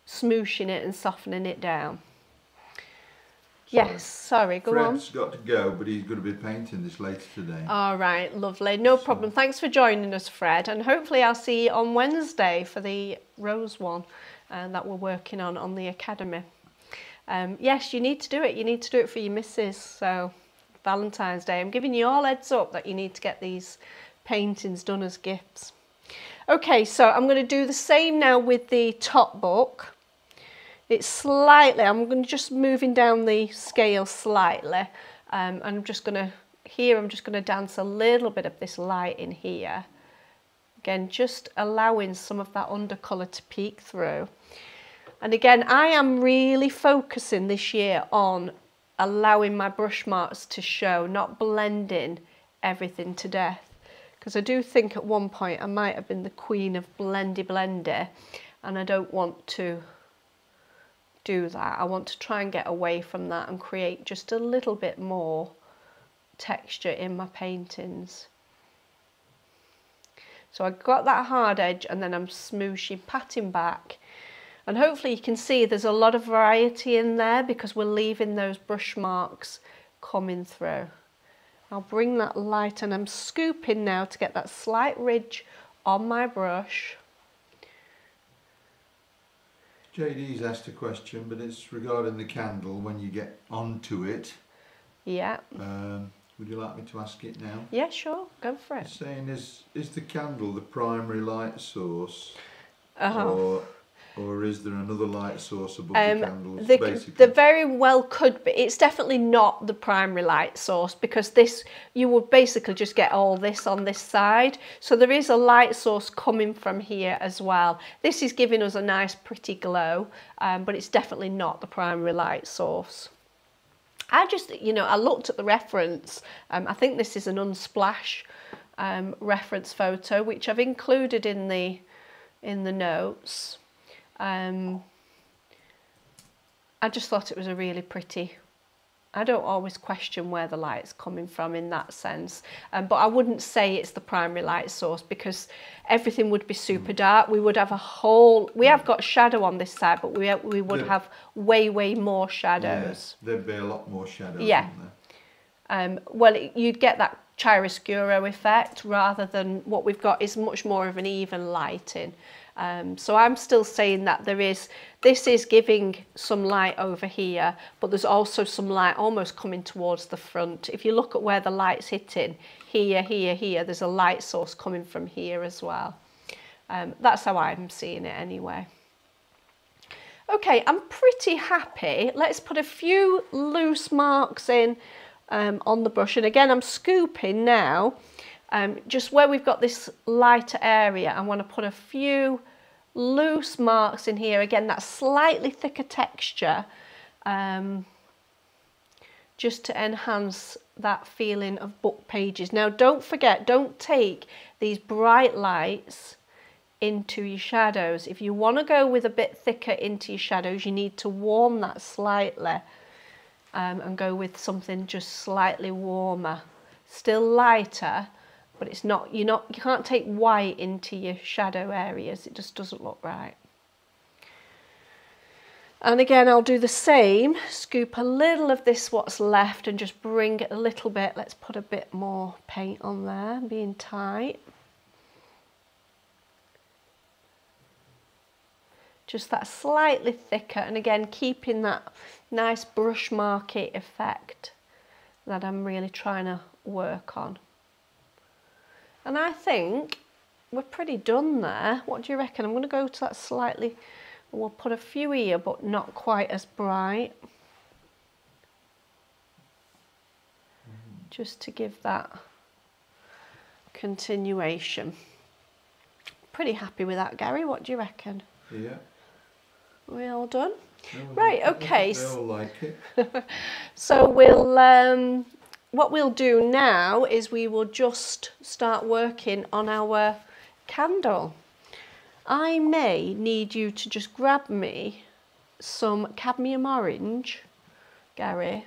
smooshing it and softening it down. Yes, sorry, go Fred's on. Fred's got to go, but he's going to be painting this later today. All right, lovely. No so. problem. Thanks for joining us, Fred. And hopefully I'll see you on Wednesday for the Rose one uh, that we're working on on the Academy. Um, yes, you need to do it. You need to do it for your missus. So Valentine's Day. I'm giving you all heads up that you need to get these paintings done as gifts. Okay, so I'm going to do the same now with the top book. It's slightly, I'm just moving down the scale slightly. Um, I'm just going to, here I'm just going to dance a little bit of this light in here. Again, just allowing some of that undercolour to peek through. And again, I am really focusing this year on allowing my brush marks to show, not blending everything to death. Because I do think at one point I might have been the queen of blendy blendy and I don't want to do that. I want to try and get away from that and create just a little bit more texture in my paintings. So I got that hard edge and then I'm smooshing, patting back. And hopefully you can see there's a lot of variety in there because we're leaving those brush marks coming through. I'll bring that light and I'm scooping now to get that slight ridge on my brush. JD's asked a question, but it's regarding the candle when you get onto it. Yeah. Um, would you like me to ask it now? Yeah, sure. Go for it. It's saying, is is the candle the primary light source? Uh -huh. Or or is there another light source above um, the candles? The, basically? the very well could be. It's definitely not the primary light source because this you would basically just get all this on this side. So there is a light source coming from here as well. This is giving us a nice pretty glow, um, but it's definitely not the primary light source. I just, you know, I looked at the reference. Um, I think this is an Unsplash um, reference photo, which I've included in the in the notes. Um, I just thought it was a really pretty I don't always question where the light's coming from in that sense, um, but I wouldn't say it's the primary light source because everything would be super dark. We would have a whole, we have got shadow on this side, but we, we would have way, way more shadows. Yeah, there'd be a lot more shadows yeah. Um, well, it, you'd get that chiaroscuro effect rather than what we've got is much more of an even lighting. Um, so I'm still saying that there is, this is giving some light over here, but there's also some light almost coming towards the front. If you look at where the light's hitting, here, here, here, there's a light source coming from here as well. Um, that's how I'm seeing it anyway. Okay, I'm pretty happy. Let's put a few loose marks in um, on the brush. And again, I'm scooping now. Um, just where we've got this lighter area, I want to put a few loose marks in here. Again, that slightly thicker texture um, just to enhance that feeling of book pages. Now, don't forget, don't take these bright lights into your shadows. If you want to go with a bit thicker into your shadows, you need to warm that slightly um, and go with something just slightly warmer. Still lighter, but it's not, you're not, you can't take white into your shadow areas. It just doesn't look right. And again, I'll do the same, scoop a little of this what's left and just bring it a little bit. Let's put a bit more paint on there, being tight. Just that slightly thicker and again, keeping that nice brush market effect that I'm really trying to work on. And I think we're pretty done there. What do you reckon? I'm going to go to that slightly, we'll put a few here, but not quite as bright. Just to give that continuation. Pretty happy with that, Gary. What do you reckon? Yeah. We all done? No, Right, okay, They s- all like it. So we'll um, what we'll do now is we will just start working on our candle. I may need you to just grab me some cadmium orange, Gary,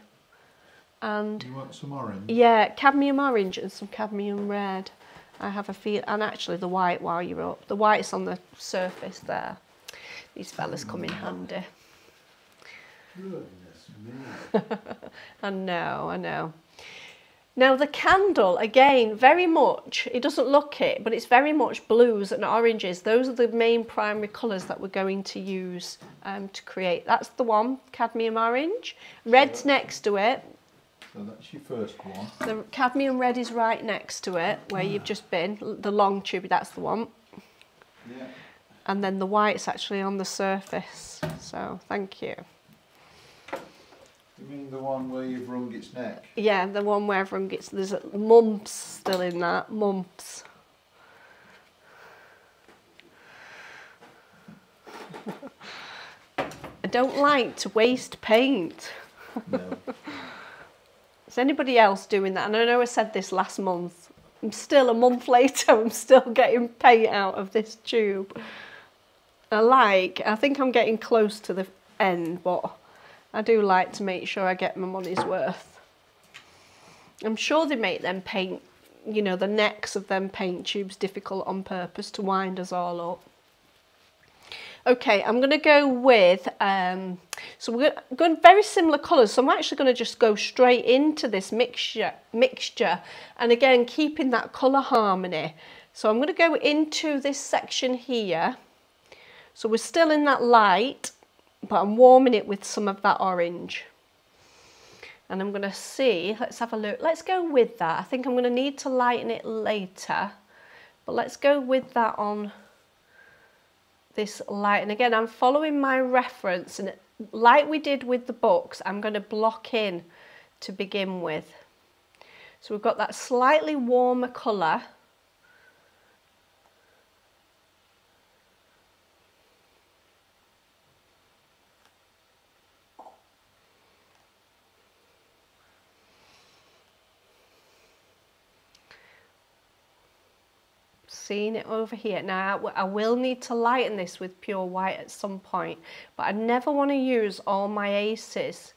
and You want some orange? yeah, cadmium orange and some cadmium red. I have a feel, and actually the white while you're up. The white's on the surface there. These fellas come in handy. Goodness me. I know, I know. Now the candle, again, very much, it doesn't look it, but it's very much blues and oranges. Those are the main primary colours that we're going to use um, to create. That's the one, cadmium orange. Red's next to it. So that's your first one. The cadmium red is right next to it, where you've just been. The long tube, that's the one. Yeah. And then the white's actually on the surface. So thank you. You mean the one where you've wrung its neck? Yeah, the one where everyone gets there's mumps still in that mumps. I don't like to waste paint. No. Is anybody else doing that? And I know I said this last month. I'm still a month later. I'm still getting paint out of this tube. I like. I think I'm getting close to the end, but I do like to make sure I get my money's worth. I'm sure they make them paint, you know, the necks of them paint tubes difficult on purpose to wind us all up. Okay, I'm going to go with, um, so we're going very similar colours. So I'm actually going to just go straight into this mixture, mixture, and again keeping that colour harmony. So I'm going to go into this section here. So we're still in that light, but I'm warming it with some of that orange. And I'm to see, let's have a look. Let's go with that. I think I'm to need to lighten it later, but let's go with that on this light. And again, I'm following my reference and like we did with the books, I'm to block in to begin with. So we've got that slightly warmer colour. Seeing it over here. Now, I will need to lighten this with pure white at some point, but I never want to use all my aces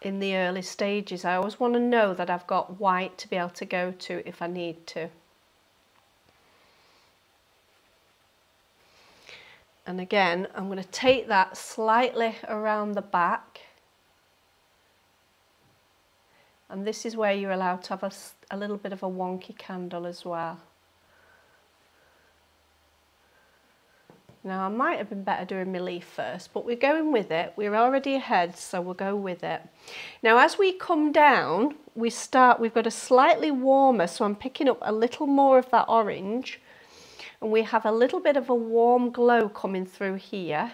in the early stages. I always want to know that I've got white to be able to go to if I need to. And again, I'm going to take that slightly around the back. And this is where you're allowed to have a little bit of a wonky candle as well. Now I might have been better doing my leaf first, but we're going with it. We're already ahead, so we'll go with it. Now as we come down, we start, we've got a slightly warmer, so I'm picking up a little more of that orange. And we have a little bit of a warm glow coming through here.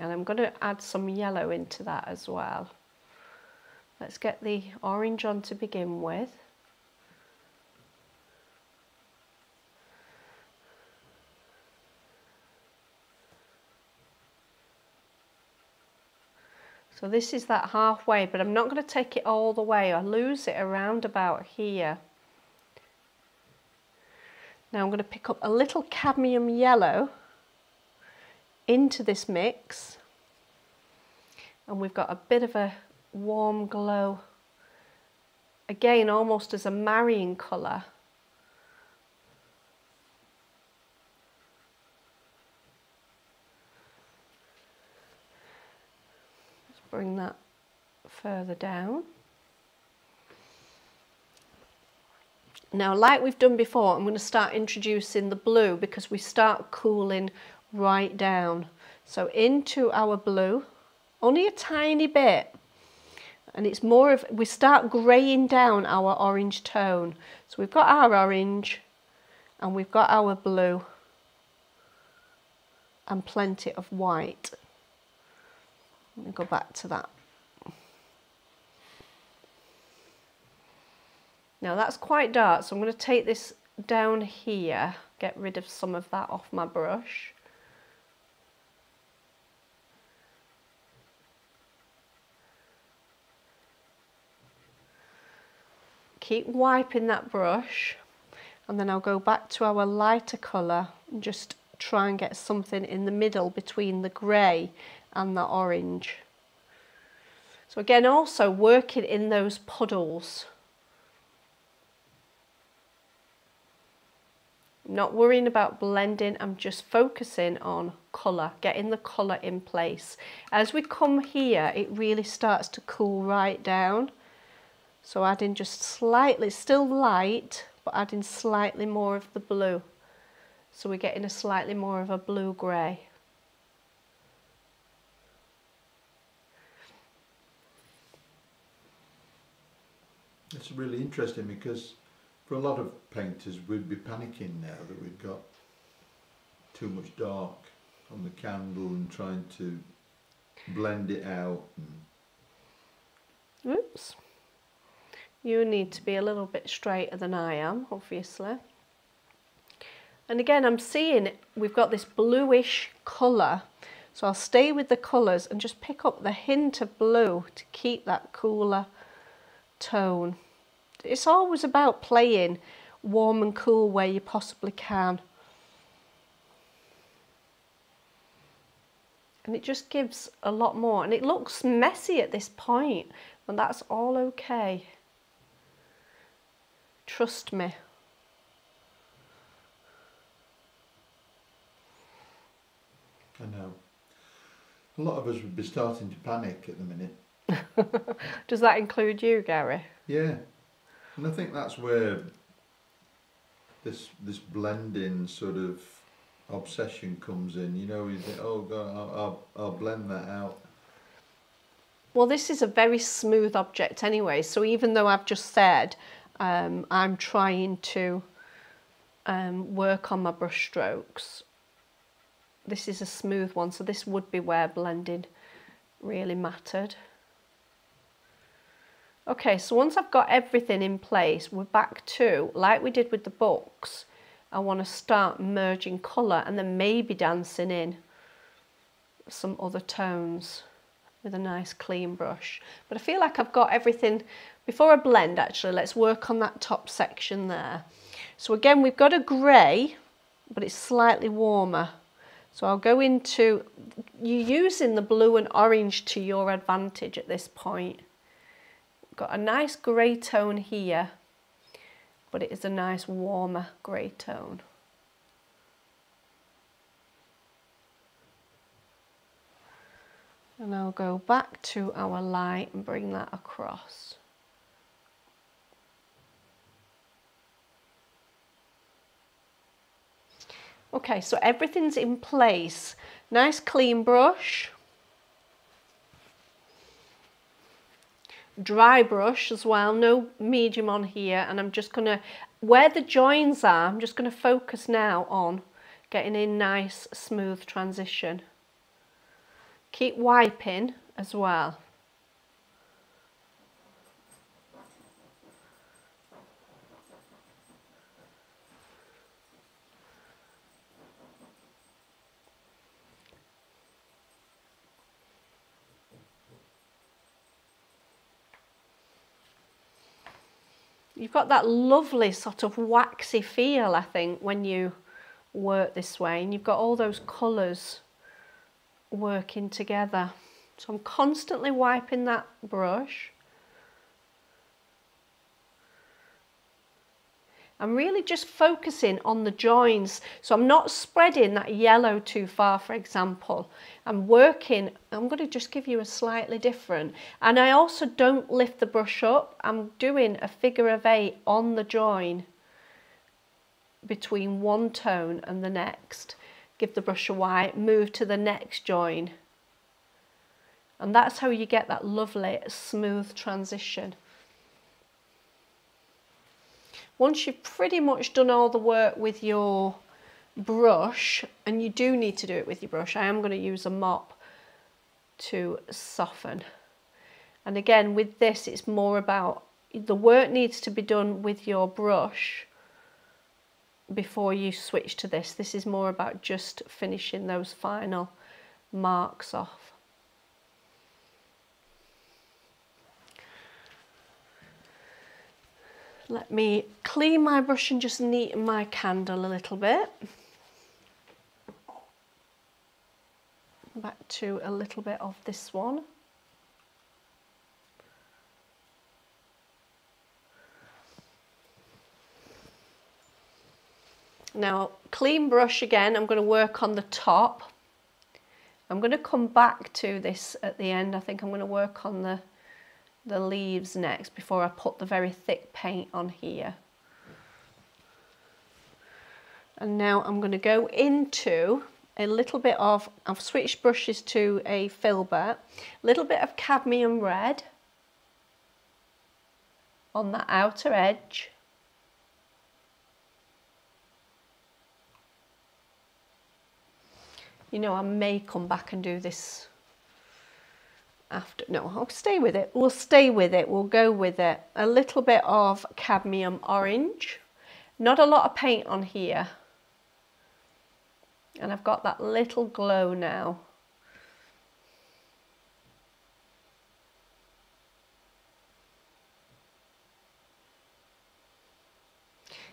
And I'm going to add some yellow into that as well. Let's get the orange on to begin with. So this is that halfway, but I'm not going to take it all the way. I lose it around about here. Now I'm going to pick up a little cadmium yellow into this mix. And we've got a bit of a warm glow. Again, almost as a marrying colour. Let's bring that further down. Now, like we've done before, I'm going to start introducing the blue because we start cooling right down. So into our blue. only a tiny bit. And it's more of, we start greying down our orange tone. So we've got our orange and we've got our blue and plenty of white. Let me go back to that. Now that's quite dark, so I'm going to take this down here, get rid of some of that off my brush. Keep wiping that brush and then I'll go back to our lighter colour and just try and get something in the middle between the grey and the orange. So again also working in those puddles. not worrying about blending, I'm just focusing on colour, getting the colour in place. As we come here, it really starts to cool right down. So adding just slightly, still light, but adding slightly more of the blue. So we're getting a slightly more of a blue-grey. It's really interesting because for a lot of painters, we'd be panicking now that we've got too much dark on the candle and trying to blend it out. Oops. You need to be a little bit straighter than I am, obviously. And again, I'm seeing we've got this bluish colour. So I'll stay with the colours and just pick up the hint of blue to keep that cooler tone it's always about playing warm and cool where you possibly can. And it just gives a lot more. And it looks messy at this point, and that's all okay. Trust me. I know. A lot of us would be starting to panic at the minute. Does that include you, Gary? Yeah. And I think that's where this this blending sort of obsession comes in. You know, you think, oh God, I'll, I'll, I'll blend that out. Well, this is a very smooth object anyway. So even though I've just said um, I'm trying to um, work on my brush strokes, this is a smooth one. So this would be where blending really mattered. Okay, so once I've got everything in place, we're back to, like we did with the books, I want to start merging colour and then maybe dancing in some other tones with a nice clean brush. But I feel like I've got everything, before I blend actually, let's work on that top section there. So again, we've got a grey, but it's slightly warmer. So I'll go into, you're using the blue and orange to your advantage at this point got a nice grey tone here, but it is a nice warmer grey tone. And I'll go back to our light and bring that across. Okay, so everything's in place. Nice clean brush. dry brush as well, no medium on here. And I'm just gonna, where the joins are, I'm just gonna focus now on getting a nice smooth transition. Keep wiping as well. You've got that lovely sort of waxy feel, I think, when you work this way. And you've got all those colours working together. So I'm constantly wiping that brush. I'm really just focusing on the joins. So I'm not spreading that yellow too far, for example. I'm working, I'm going to just give you a slightly different. And I also don't lift the brush up. I'm doing a figure of eight on the join between one tone and the next. Give the brush a wipe, move to the next join. And that's how you get that lovely smooth transition. Once you've pretty much done all the work with your brush, and you do need to do it with your brush, I am going to use a mop to soften. And again, with this, it's more about the work needs to be done with your brush before you switch to this. This is more about just finishing those final marks off. Let me clean my brush and just neaten my candle a little bit. Back to a little bit of this one. Now, clean brush again, I'm going to work on the top. I'm going to come back to this at the end. I think I'm going to work on the, the leaves next before I put the very thick paint on here. And now I'm going to go into a little bit of, I've switched brushes to a filbert, a little bit of cadmium red on that outer edge. you know, I may come back and do this after. No, I'll stay with it. We'll stay with it. We'll go with it. A little bit of cadmium orange. Not a lot of paint on here. And I've got that little glow now.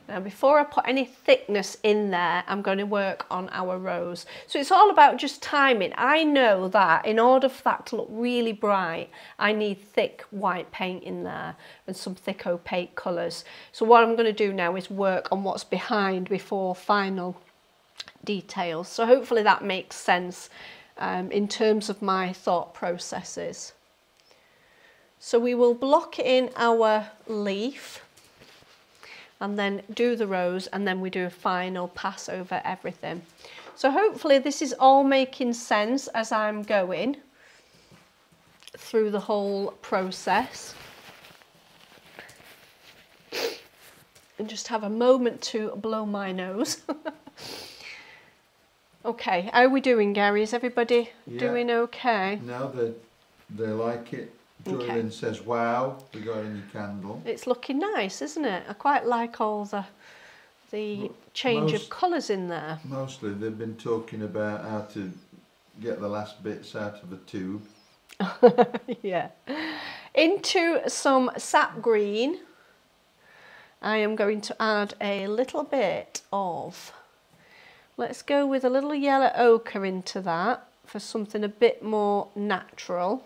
Now before I put any thickness in there, I'm going to work on our rose. So it's all about just timing. I know that in order for that to look really bright, I need thick white paint in there and some thick opaque colours. So what I'm going to do now is work on what's behind before final details. So hopefully that makes sense um, in terms of my thought processes. So we will block in our leaf and then do the rose and then we do a final pass over everything. So hopefully this is all making sense as I'm going through the whole process. And just have a moment to blow my nose. okay, how are we doing Gary? Is everybody yeah. doing okay? Now that they like it, Julian okay. says, wow, we got a new candle. It's looking nice, isn't it? I quite like all the the change Most, of colours in there. Mostly they've been talking about how to get the last bits out of the tube. yeah. Into some sap green, I am going to add a little bit of, let's go with a little yellow ochre into that for something a bit more natural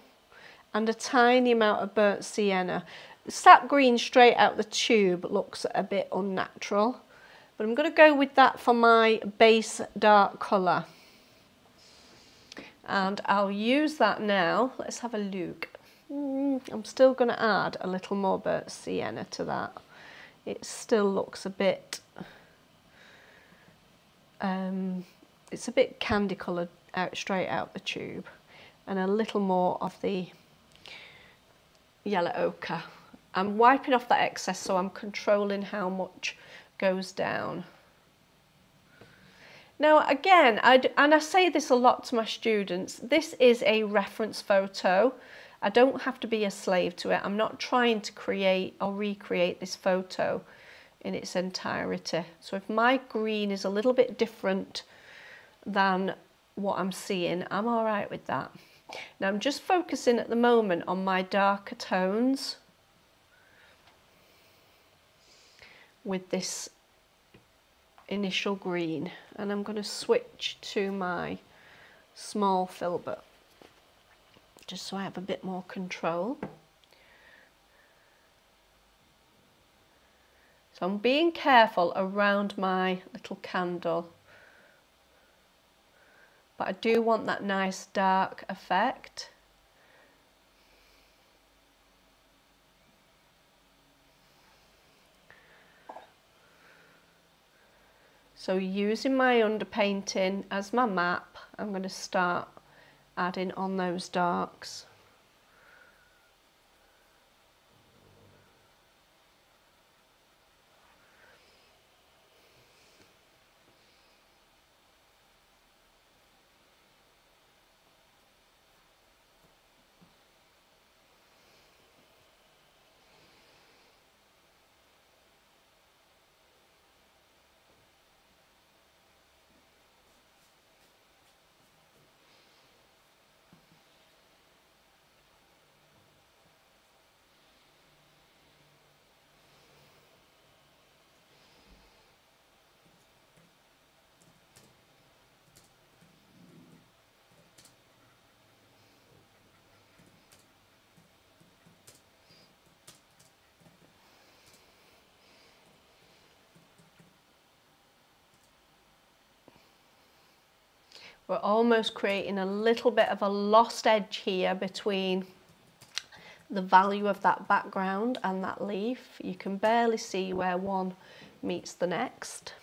and a tiny amount of burnt sienna. Sap green straight out the tube looks a bit unnatural, but I'm going to go with that for my base dark colour. And I'll use that now. Let's have a look. Mm, I'm still going to add a little more burnt sienna to that. It still looks a bit, um, it's a bit candy coloured out straight out the tube and a little more of the yellow ochre. I'm wiping off that excess so I'm controlling how much goes down. Now again, I'd, and I say this a lot to my students, this is a reference photo. I don't have to be a slave to it. I'm not trying to create or recreate this photo in its entirety. So if my green is a little bit different than what I'm seeing, I'm all right with that. Now I'm just focusing at the moment on my darker tones with this initial green and I'm going to switch to my small filbert just so I have a bit more control. So I'm being careful around my little candle but I do want that nice dark effect. So using my underpainting as my map, I'm going to start adding on those darks. We're almost creating a little bit of a lost edge here between the value of that background and that leaf. You can barely see where one meets the next.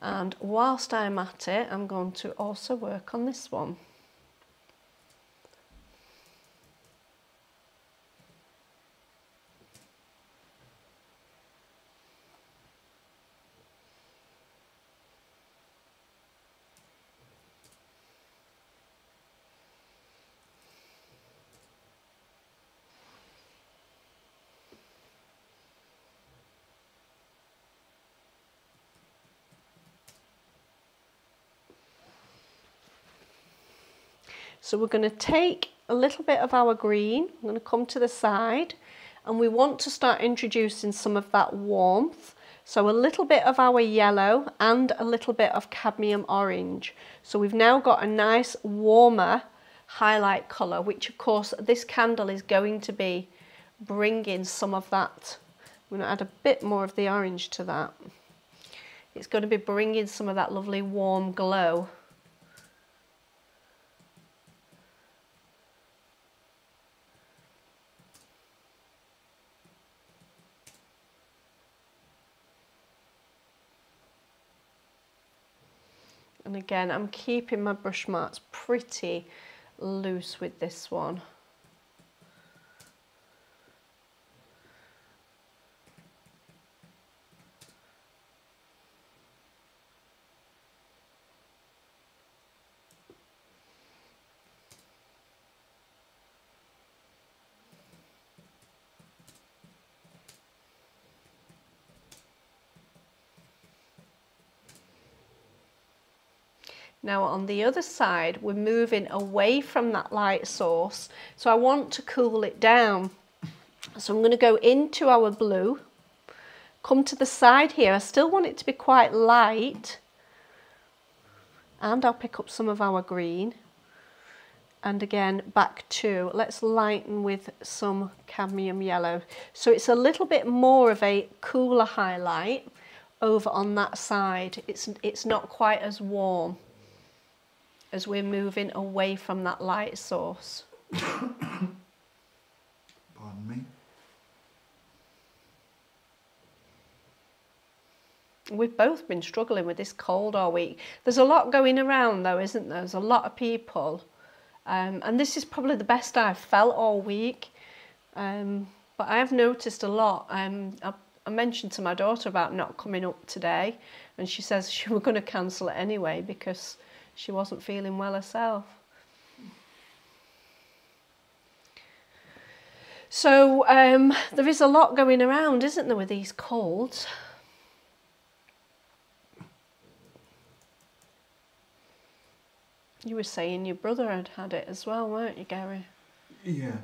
And whilst I'm at it, I'm going to also work on this one. So we're going to take a little bit of our green, I'm going to come to the side and we want to start introducing some of that warmth. So a little bit of our yellow and a little bit of cadmium orange. So we've now got a nice warmer highlight colour, which of course this candle is going to be bringing some of that. I'm going to add a bit more of the orange to that. It's going to be bringing some of that lovely warm glow And again, I'm keeping my brush marks pretty loose with this one. Now on the other side, we're moving away from that light source. So I want to cool it down. So I'm going to go into our blue, come to the side here. I still want it to be quite light. And I'll pick up some of our green. And again, back to, let's lighten with some cadmium yellow. So it's a little bit more of a cooler highlight over on that side. It's, it's not quite as warm as we're moving away from that light source. Pardon me. We've both been struggling with this cold all week. There's a lot going around though, isn't there? There's a lot of people. Um, and this is probably the best I've felt all week. Um, but I have noticed a lot. Um, I, I mentioned to my daughter about not coming up today and she says she was going to cancel it anyway because she wasn't feeling well herself. So um, there is a lot going around, isn't there, with these colds? You were saying your brother had had it as well, weren't you, Gary? Yeah.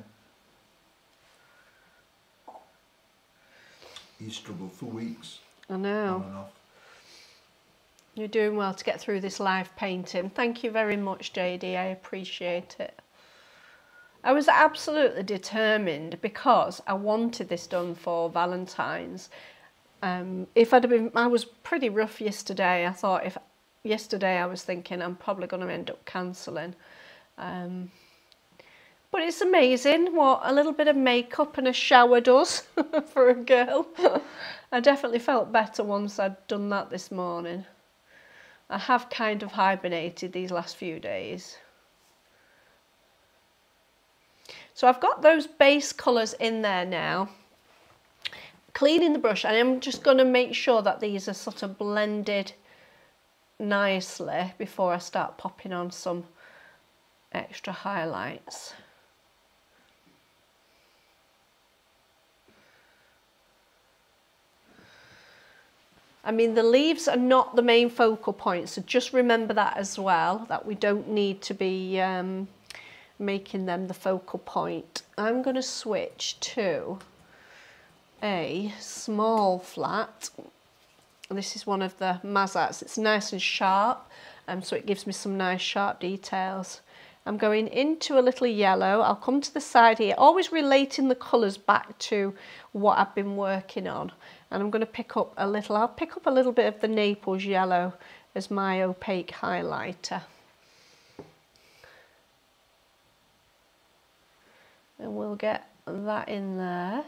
He struggled for weeks. I know. You're doing well to get through this live painting. Thank you very much, JD. I appreciate it. I was absolutely determined because I wanted this done for Valentine's. Um, if I'd have been, I was pretty rough yesterday. I thought if yesterday I was thinking I'm probably going to end up cancelling. Um, but it's amazing what a little bit of makeup and a shower does for a girl. I definitely felt better once I'd done that this morning. I have kind of hibernated these last few days. So I've got those base colours in there now. Cleaning the brush and I'm just going to make sure that these are sort of blended nicely before I start popping on some extra highlights. I mean, the leaves are not the main focal point, so just remember that as well, that we don't need to be um, making them the focal point. I'm going to switch to a small flat. This is one of the MazArts. It's nice and sharp, um, so it gives me some nice sharp details. I'm going into a little yellow. I'll come to the side here, always relating the colours back to what I've been working on. And I'm going to pick up a little, I'll pick up a little bit of the Naples yellow as my opaque highlighter. And we'll get that in there.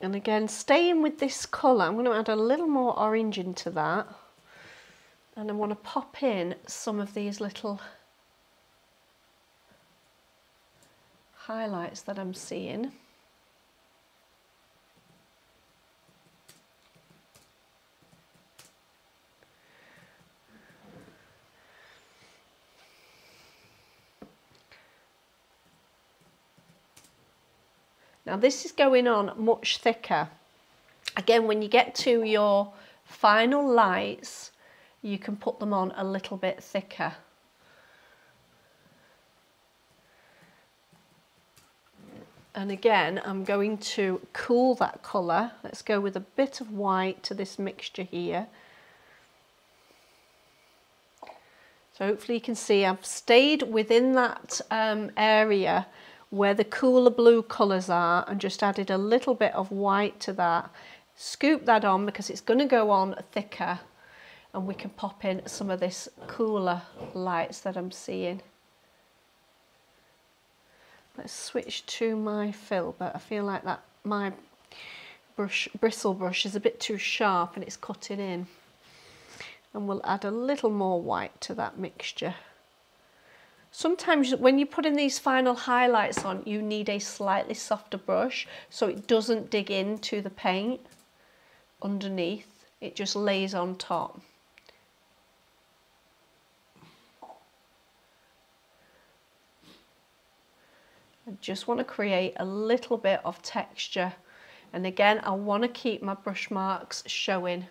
And again, staying with this colour, I'm going to add a little more orange into that. And I want to pop in some of these little highlights that I'm seeing. Now this is going on much thicker. Again, when you get to your final lights, you can put them on a little bit thicker. And again, I'm going to cool that colour. Let's go with a bit of white to this mixture here. So hopefully you can see I've stayed within that um, area where the cooler blue colours are and just added a little bit of white to that. Scoop that on because it's going to go on thicker and we can pop in some of this cooler lights that I'm seeing. Let's switch to my filbert. I feel like that my brush bristle brush is a bit too sharp and it's cutting in. And we'll add a little more white to that mixture. Sometimes when you're putting these final highlights on, you need a slightly softer brush so it doesn't dig into the paint underneath. It just lays on top. I just want to create a little bit of texture and again I want to keep my brush marks showing.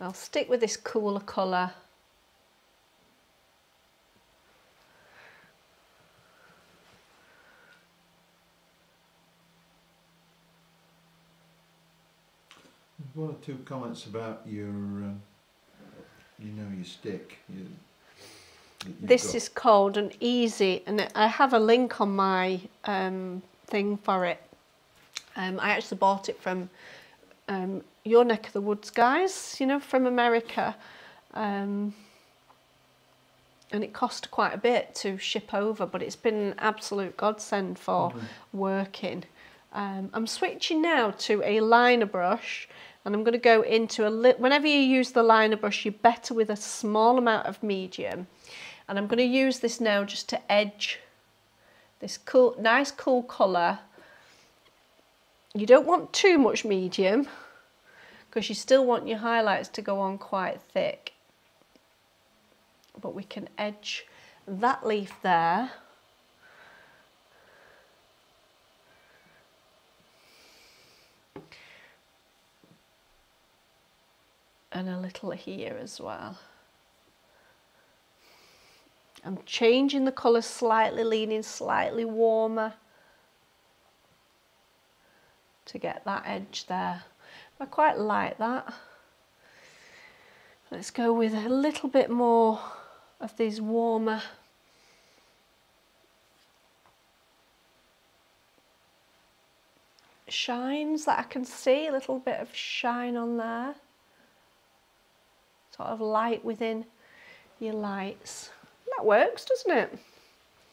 I'll stick with this cooler colour One or two comments about your, um, you know, your stick. Your, this is called an easy, and I have a link on my um, thing for it. Um, I actually bought it from um, your neck of the woods, guys. You know, from America, um, and it cost quite a bit to ship over, but it's been an absolute godsend for mm -hmm. working. Um, I'm switching now to a liner brush and I'm going to go into a little, whenever you use the liner brush, you're better with a small amount of medium. And I'm going to use this now just to edge this cool, nice cool colour. You don't want too much medium because you still want your highlights to go on quite thick. But we can edge that leaf there and a little here as well. I'm changing the colour slightly, leaning slightly warmer to get that edge there. I quite like that. Let's go with a little bit more of these warmer shines that I can see, a little bit of shine on there sort of light within your lights. That works, doesn't it?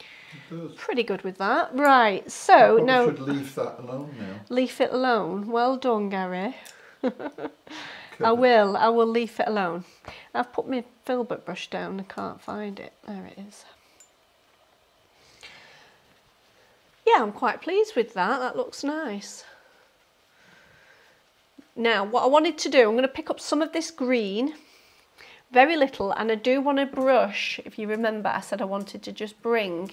It does. Pretty good with that. Right, so now... should leave that alone now. Leave it alone. Well done, Gary. I will. I will leave it alone. I've put my filbert brush down. I can't find it. There it is. Yeah, I'm quite pleased with that. That looks nice. Now, what I wanted to do, I'm going to pick up some of this green very little and I do want to brush, if you remember I said I wanted to just bring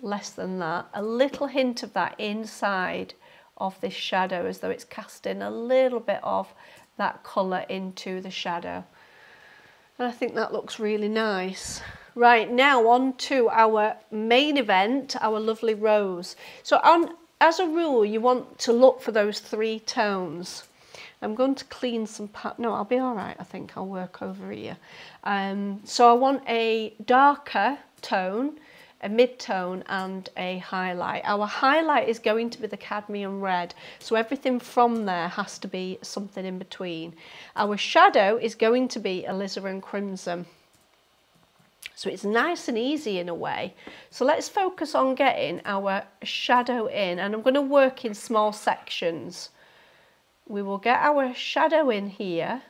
less than that, a little hint of that inside of this shadow as though it's casting a little bit of that colour into the shadow. And I think that looks really nice. Right, now on to our main event, our lovely rose. So on, as a rule, you want to look for those three tones. I'm going to clean some, no, I'll be all right, I think I'll work over here. Um, so I want a darker tone, a mid-tone and a highlight. Our highlight is going to be the cadmium red, so everything from there has to be something in between. Our shadow is going to be alizarin crimson. So it's nice and easy in a way. So let's focus on getting our shadow in and I'm going to work in small sections. We will get our shadow in here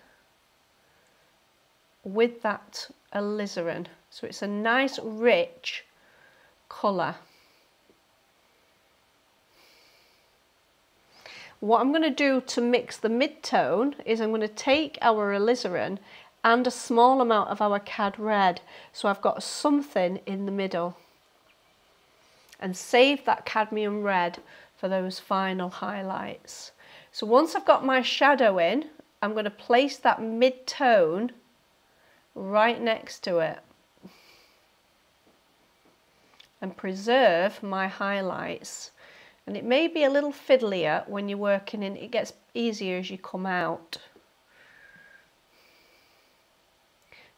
with that alizarin. So it's a nice rich colour. What I'm going to do to mix the mid-tone is I'm going to take our alizarin and a small amount of our cad red so I've got something in the middle and save that cadmium red for those final highlights. So once I've got my shadow in I'm going to place that mid-tone right next to it and preserve my highlights and it may be a little fiddlier when you're working in it gets easier as you come out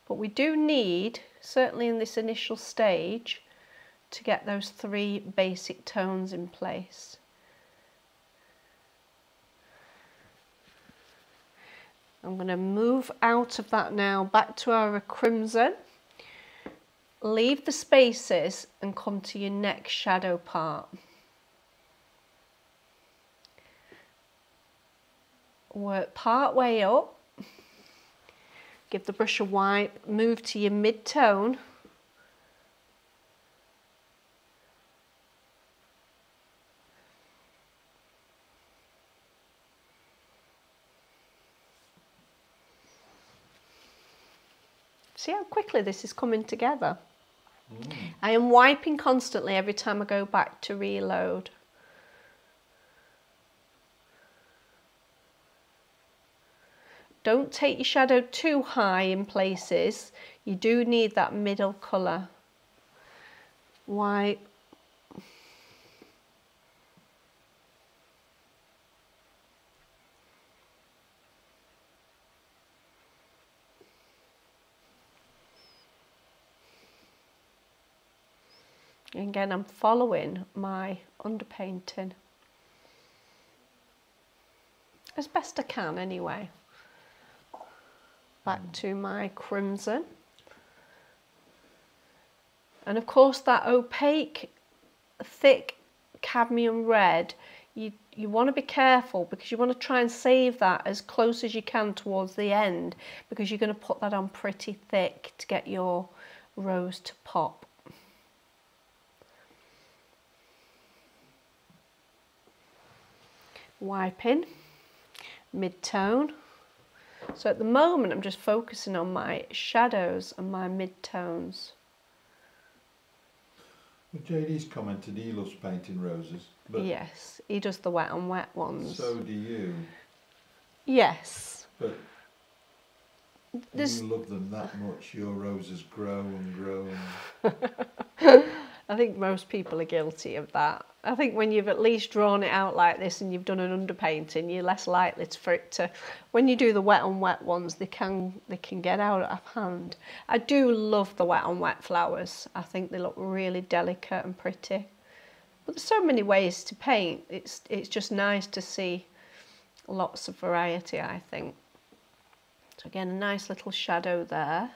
But we do need, certainly in this initial stage, to get those three basic tones in place. I'm going to move out of that now back to our crimson. Leave the spaces and come to your next shadow part. Work part way up give the brush a wipe, move to your mid-tone. Quickly this is coming together? Mm. I am wiping constantly every time I go back to reload. Don't take your shadow too high in places. You do need that middle colour. White. Again, I'm following my underpainting as best I can anyway back hmm. to my crimson. And of course that opaque, thick cadmium red, you, you want to be careful because you want to try and save that as close as you can towards the end because you're going to put that on pretty thick to get your rose to pop. Wiping, mid-tone. So at the moment I'm just focusing on my shadows and my mid-tones. Well, JD's commented he loves painting roses. But yes, he does the wet and wet ones. So do you. Yes. But you love them that much, your roses grow and grow. And... I think most people are guilty of that. I think when you've at least drawn it out like this and you've done an underpainting, you're less likely for it to. When you do the wet on wet ones, they can they can get out of hand. I do love the wet on wet flowers. I think they look really delicate and pretty. But there's so many ways to paint. It's it's just nice to see lots of variety. I think. So again, a nice little shadow there.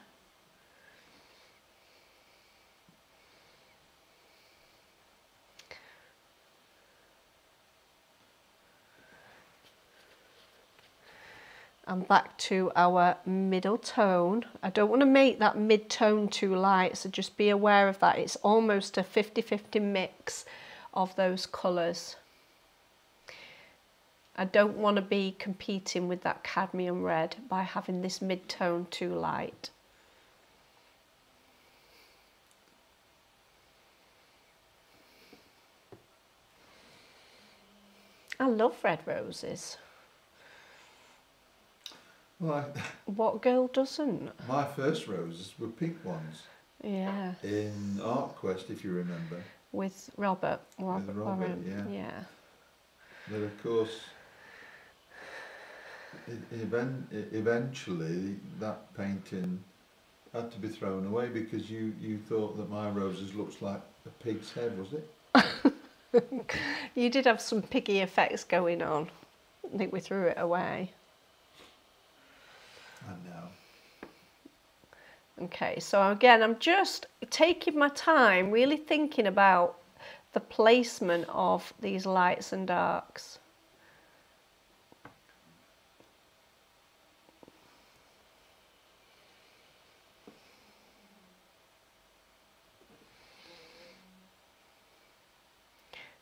And back to our middle tone. I don't want to make that mid-tone too light, so just be aware of that. It's almost a 50-50 mix of those colours. I don't want to be competing with that cadmium red by having this mid-tone too light. I love red roses. Well, what girl doesn't? My first roses were pink ones. Yeah. In ArtQuest, if you remember. With Robert. Robert With Robert, yeah. Yeah. But of course, even, eventually that painting had to be thrown away because you, you thought that my roses looked like a pig's head, was it? You did have some piggy effects going on. I think we threw it away. Okay, so again, I'm just taking my time, really thinking about the placement of these lights and darks.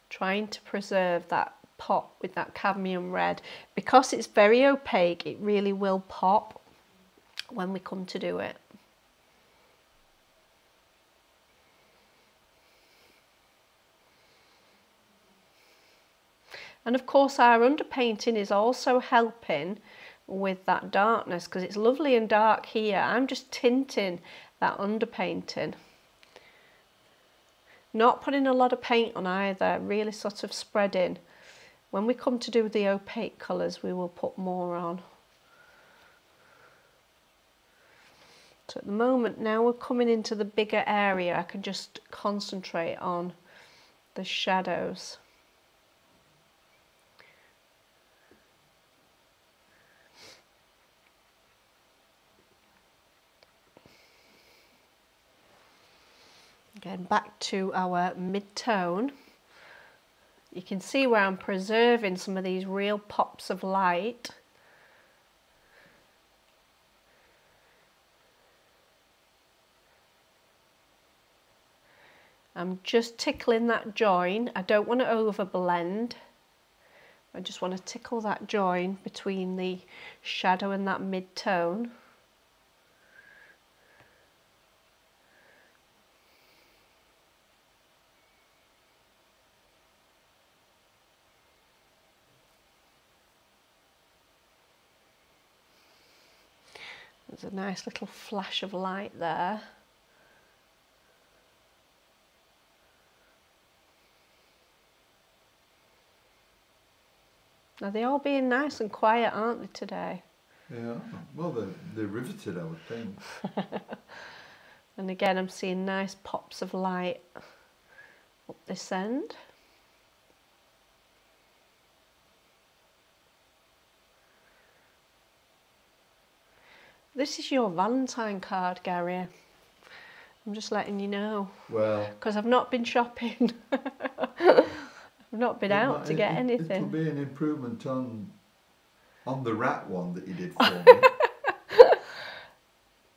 Trying to preserve that pop with that cadmium red. Because it's very opaque, it really will pop when we come to do it. And of course our underpainting is also helping with that darkness because it's lovely and dark here. I'm just tinting that underpainting. Not putting a lot of paint on either, really sort of spreading. When we come to do the opaque colours we will put more on. So at the moment now we're coming into the bigger area I can just concentrate on the shadows. Again, back to our mid-tone. You can see where I'm preserving some of these real pops of light. I'm just tickling that join. I don't want to over blend. I just want to tickle that join between the shadow and that mid-tone. There's a nice little flash of light there. Now they're all being nice and quiet, aren't they, today? Yeah, well, they're, they're riveted, I would think. and again, I'm seeing nice pops of light up this end. This is your Valentine card, Gary. I'm just letting you know. Well, Because I've not been shopping. I've not been it out might- to get it- anything. It'll be an improvement on on the rat one that you did for me.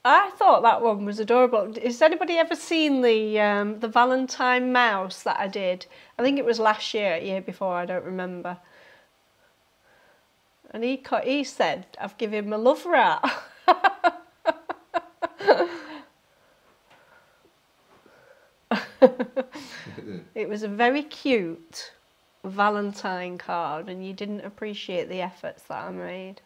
I thought that one was adorable. Has anybody ever seen the um, the Valentine mouse that I did? I think it was last year, year before. I don't remember. And he he said, "I've given him a love rat." it was a very cute Valentine card, and you didn't appreciate the efforts that I made.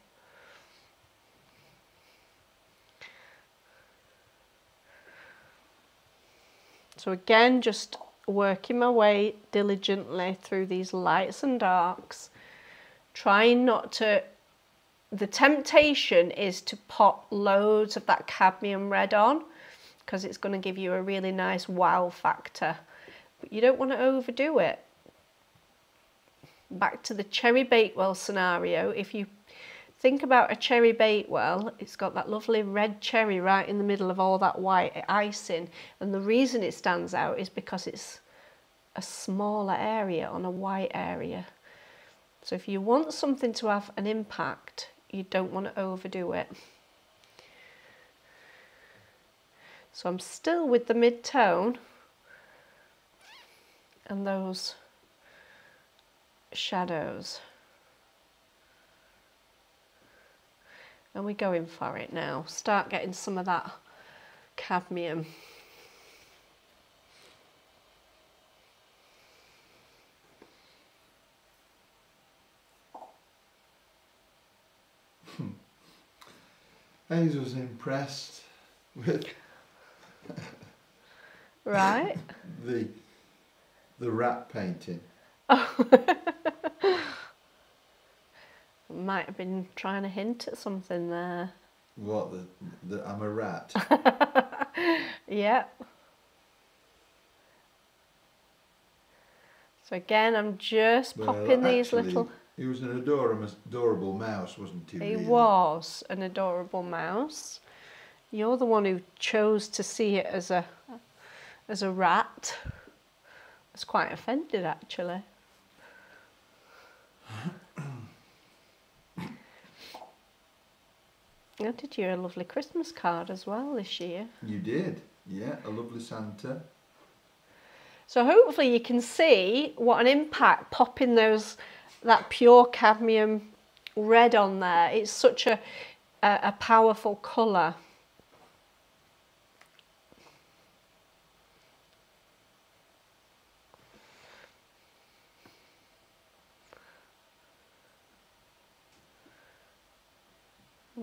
So again, just working my way diligently through these lights and darks, trying not to. The temptation is to pop loads of that cadmium red on because it's going to give you a really nice wow factor. But you don't want to overdo it. Back to the cherry bakewell scenario, if you think about a cherry bakewell, it's got that lovely red cherry right in the middle of all that white icing. And the reason it stands out is because it's a smaller area on a white area. So if you want something to have an impact, you don't want to overdo it. So I'm still with the mid-tone and those shadows. And we're going for it now. Start getting some of that cadmium. Hmm. Hayes was impressed with Right? the the rat painting. Might have been trying to hint at something there. What, the, the, I'm a rat? Yeah. So again, I'm just Well, popping these little... He was an adorable, adorable mouse, wasn't he? He really? was an adorable mouse. You're the one who chose to see it as a as a rat. I was quite offended actually. I did you a lovely Christmas card as well this year. You did, yeah, a lovely Santa. So hopefully you can see what an impact popping those that pure cadmium red on there. It's such a a, a powerful colour.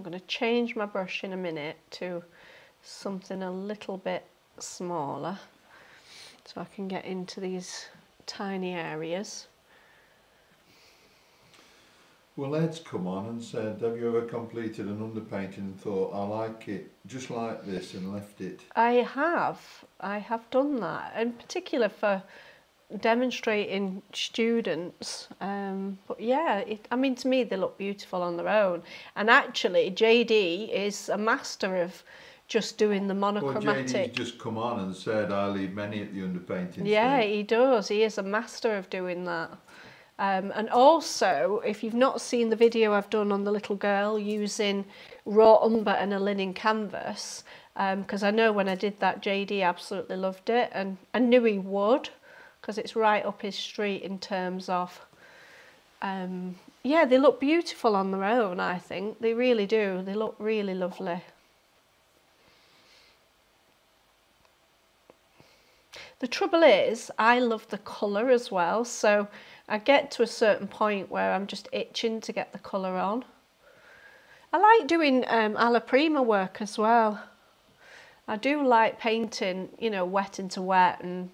I'm going to change my brush in a minute to something a little bit smaller so I can get into these tiny areas. Well, Ed's come on and said, have you ever completed an underpainting and thought, I like it just like this and left it? I have, I have done that, in particular for demonstrating students. Um, but yeah, it, I mean, to me, they look beautiful on their own. And actually, JD is a master of just doing the Well, monochromatic. JD's just come on and said, I leave many at the underpainting Yeah, stage." he does. He is a master of doing that. Um, and also, if you've not seen the video I've done on the little girl using raw umber and a linen canvas, because I know when I did that, JD absolutely loved it, and I knew he would, because it's right up his street in terms of, um, yeah, they look beautiful on their own. I think they really do. They look really lovely. The trouble is, I love the colour as well, so I get to a certain point where I'm just itching to get the colour on. I like doing um, alla prima work as well. I do like painting, you know, wet into wet and,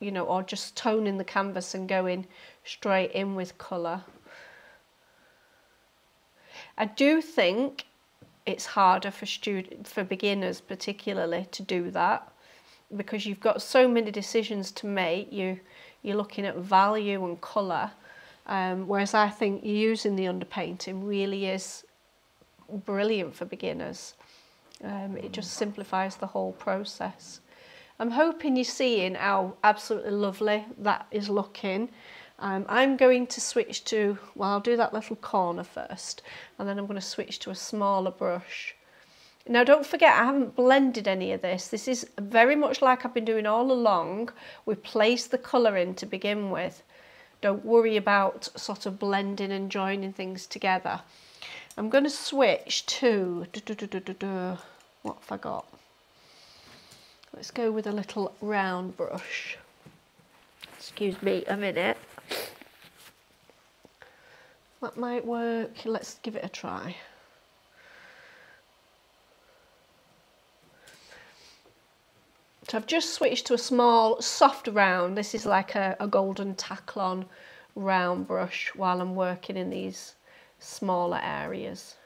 you know, or just toning the canvas and going straight in with colour. I do think it's harder for student for beginners particularly to do that because you've got so many decisions to make. You you're looking at value and colour, um, whereas I think using the underpainting really is brilliant for beginners. Um, it just simplifies the whole process. I'm hoping you're seeing how absolutely lovely that is looking. Um, I'm going to switch to, well, I'll do that little corner first, and then I'm going to switch to a smaller brush. Now don't forget I haven't blended any of this. This is very much like I've been doing all along. We place the colour in to begin with. Don't worry about sort of blending and joining things together. I'm going to switch to, what have I got? Let's go with a little round brush. Excuse me a minute. That might work. Let's give it a try. So I've just switched to a small, soft round. This is like a, a golden Taklon round brush while I'm working in these smaller areas.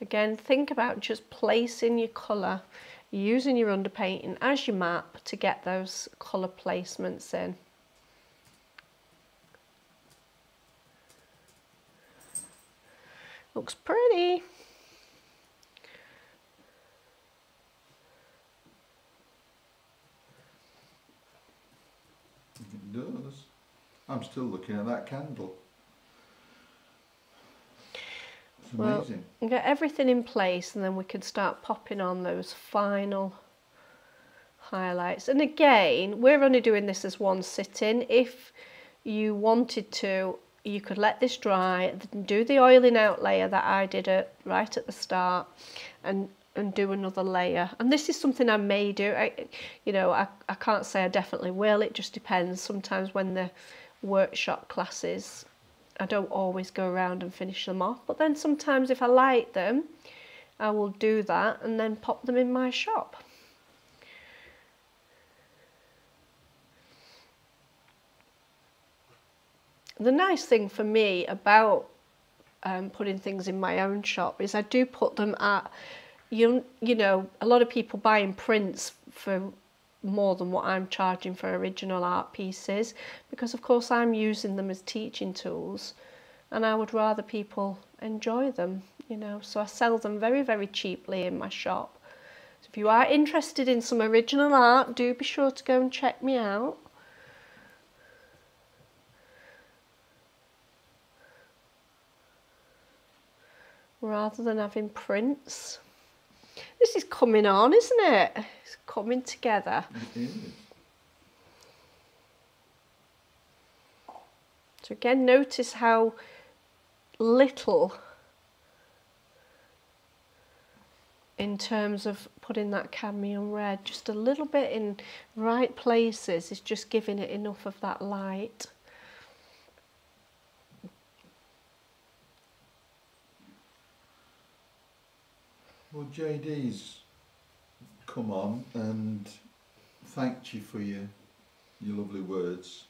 Again, think about just placing your colour using your underpainting as your map to get those colour placements in. Looks pretty. It does. I'm still looking at that candle. It's Well. Get everything in place and then we can start popping on those final highlights. And again, we're only doing this as one sitting. If you wanted to, you could let this dry, do the oiling out layer that I did at, right at the start and and do another layer. And this is something I may do. I, you know, I, I can't say I definitely will. It just depends. Sometimes when the workshop classes I don't always go around and finish them off, but then sometimes if I like them, I will do that and then pop them in my shop. The nice thing for me about um, putting things in my own shop is I do put them at you you know a lot of people buying prints for more than what I'm charging for original art pieces because of course I'm using them as teaching tools and I would rather people enjoy them you know. So I sell them very very cheaply in my shop. So if you are interested in some original art do be sure to go and check me out. Rather than having prints. This is coming on, isn't it? It's coming together. So again, notice how little in terms of putting that cadmium red, just a little bit in right places is just giving it enough of that light. Well, JD's come on and thanked you for your your lovely words.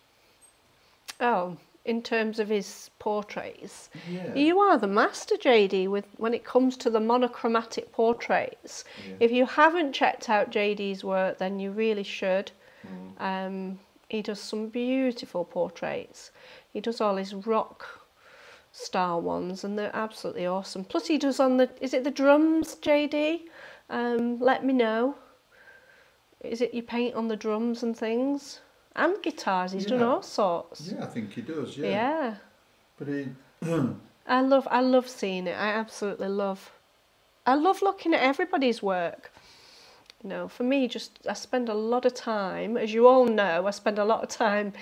Oh, in terms of his portraits. Yeah. You are the master, JD, with when it comes to the monochromatic portraits. Yeah. If you haven't checked out JD's work, then you really should. Mm. Um, he does some beautiful portraits. He does all his rock star ones and they're absolutely awesome. Plus he does on the, is it the drums, JD? Um, let me know. Is it you paint on the drums and things? And guitars, he's done all sorts. Yeah, I think he does. Yeah. yeah. But he. I love I love seeing it. I absolutely love I love looking at everybody's work. You know, for me just I spend a lot of time, as you all know, I spend a lot of time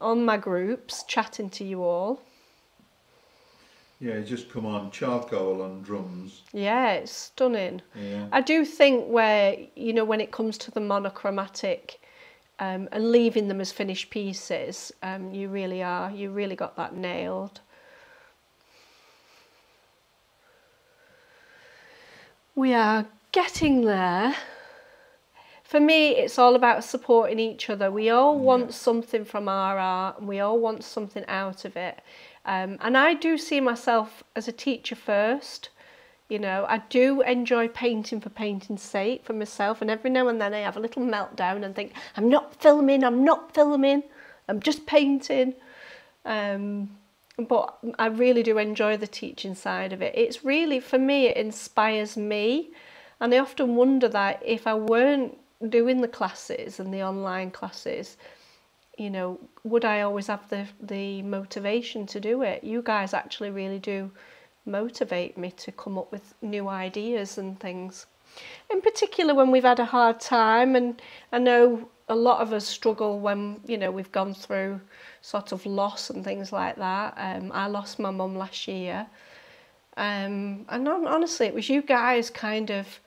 on my groups chatting to you all. Yeah, just come on charcoal and drums. Yeah, it's stunning. Yeah. I do think where you know when it comes to the monochromatic um, and leaving them as finished pieces, um, you really are you really got that nailed. We are getting there. For me, it's all about supporting each other. We all want something from our art, and we all want something out of it. Um, and I do see myself as a teacher first. You know, I do enjoy painting for painting's sake for myself, and every now and then I have a little meltdown and think, I'm not filming, I'm not filming, I'm just painting. Um, but I really do enjoy the teaching side of it. It's really, for me, it inspires me. And I often wonder that if I weren't doing the classes and the online classes, you know, would I always have the, the motivation to do it? You guys actually really do motivate me to come up with new ideas and things. In particular, when we've had a hard time, and I know a lot of us struggle when you know we've gone through sort of loss and things like that. Um, I lost my mum last year, um, and honestly, it was you guys kind of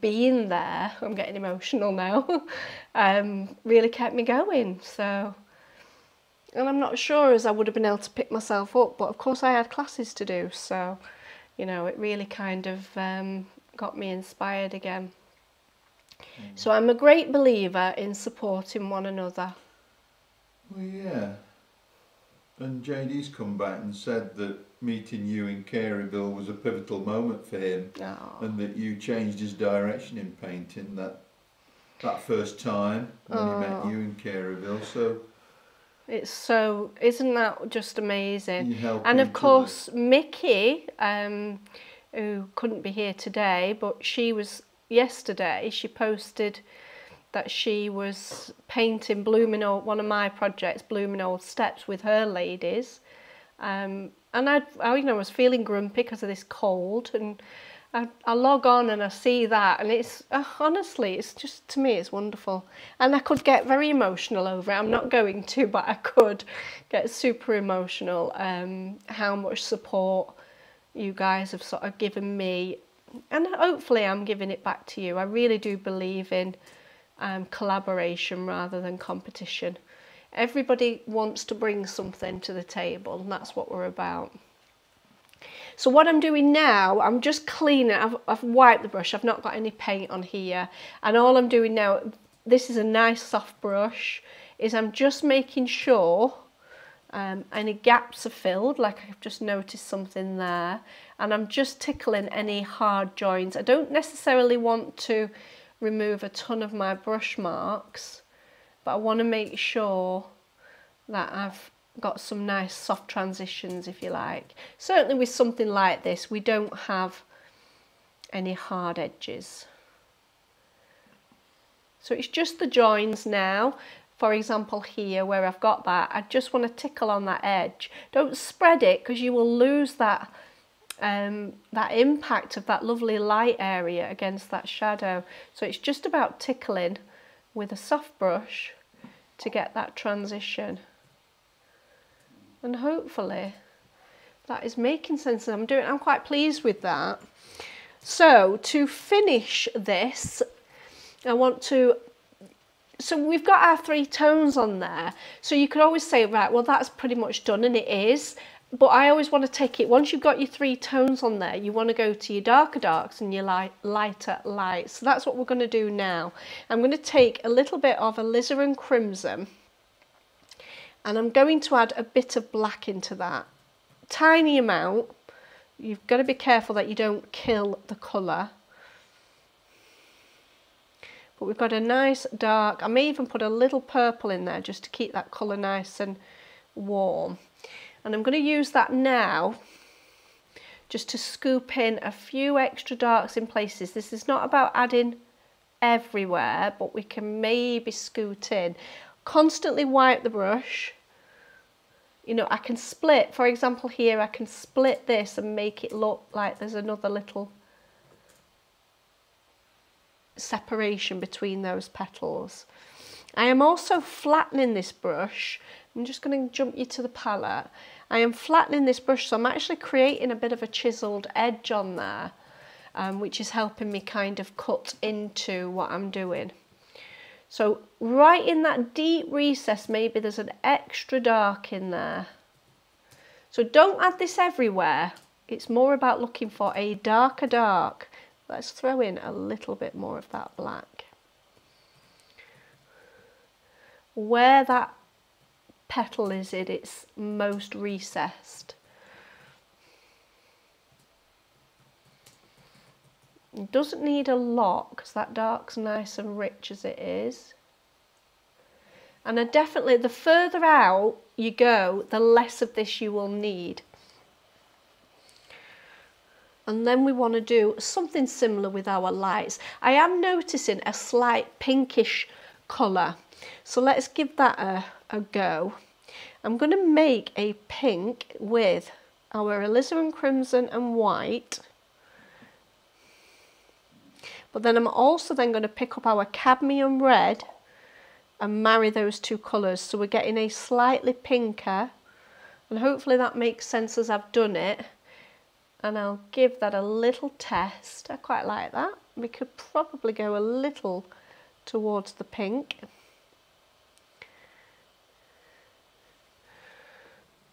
being there. I'm getting emotional now. um, really kept me going. So, and I'm not sure as I would have been able to pick myself up, but of course I had classes to do. So, you know, it really kind of um, got me inspired again. So I'm a great believer in supporting one another. Well, yeah. And JD's come back and said that meeting you in Caryville was a pivotal moment for him, Oh, and that you changed his direction in painting that that first time when he met Oh. you in Caryville. So it's so, isn't that just amazing? And of course, Mickey, um, who couldn't be here today, but she was yesterday. She posted that she was painting blooming old one of my projects, blooming old steps, with her ladies. Um, and I, I, you know, was feeling grumpy because of this cold, and I, I log on and I see that, and it's uh, honestly, it's just to me, it's wonderful. And I could get very emotional over it. I'm not going to, but I could get super emotional. Um, how much support you guys have sort of given me, and hopefully, I'm giving it back to you. I really do believe in um, collaboration rather than competition. Everybody wants to bring something to the table, and that's what we're about. So what I'm doing now, I'm just cleaning, I've, I've wiped the brush, I've not got any paint on here. And all I'm doing now, this is a nice soft brush, is I'm just making sure um, any gaps are filled, like I've just noticed something there. And I'm just tickling any hard joints. I don't necessarily want to remove a ton of my brush marks, but I want to make sure that I've got some nice soft transitions if you like. Certainly with something like this we don't have any hard edges. So it's just the joins now. For example here where I've got that, I just want to tickle on that edge. Don't spread it because you will lose that um, that impact of that lovely light area against that shadow. So it's just about tickling with a soft brush to get that transition. And hopefully that is making sense I'm doing I'm quite pleased with that. So to finish this I want to so we've got our three tones on there. So you could always say right well that's pretty much done and it is but I always want to take it once you've got your three tones on there you want to go to your darker darks and your light, lighter lights so that's what we're going to do now I'm going to take a little bit of alizarin crimson and I'm going to add a bit of black into that. Tiny amount. You've got to be careful that you don't kill the colour. But we've got a nice dark, I may even put a little purple in there just to keep that colour nice and warm. And I'm going to use that now just to scoop in a few extra darks in places. This is not about adding everywhere, but we can maybe scoot in constantly wipe the brush. You know, I can split, for example here, I can split this and make it look like there's another little separation between those petals. I am also flattening this brush. I'm just going to jump you to the palette. I am flattening this brush, so I'm actually creating a bit of a chiseled edge on there, um, which is helping me kind of cut into what I'm doing. So right in that deep recess, maybe there's an extra dark in there. So don't add this everywhere. It's more about looking for a darker dark. Let's throw in a little bit more of that black. Where that petal is at its most recessed. It doesn't need a lot because that dark's nice and rich as it is. And I definitely, the further out you go, the less of this you will need. And then we want to do something similar with our lights. I am noticing a slight pinkish colour. So let's give that a, a go. I'm going to make a pink with our alizarin crimson and white but then I'm also then going to pick up our cadmium red and marry those two colours. So we're getting a slightly pinker and hopefully that makes sense as I've done it. And I'll give that a little test. I quite like that. We could probably go a little towards the pink.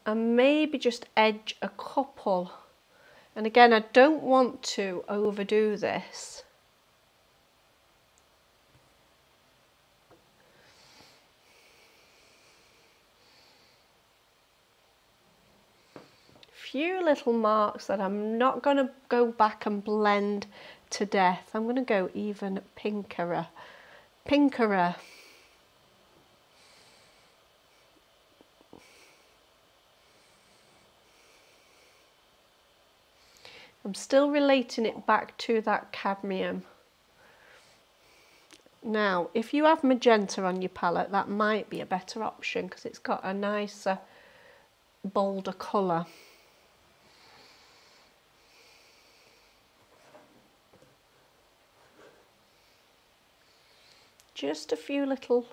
And maybe just edge a couple. And again, I don't want to overdo this. few little marks that I'm not going to go back and blend to death. I'm going to go even pinkerer. Pinkerer. I'm still relating it back to that cadmium. Now, if you have magenta on your palette, that might be a better option because it's got a nicer, bolder colour. just a few little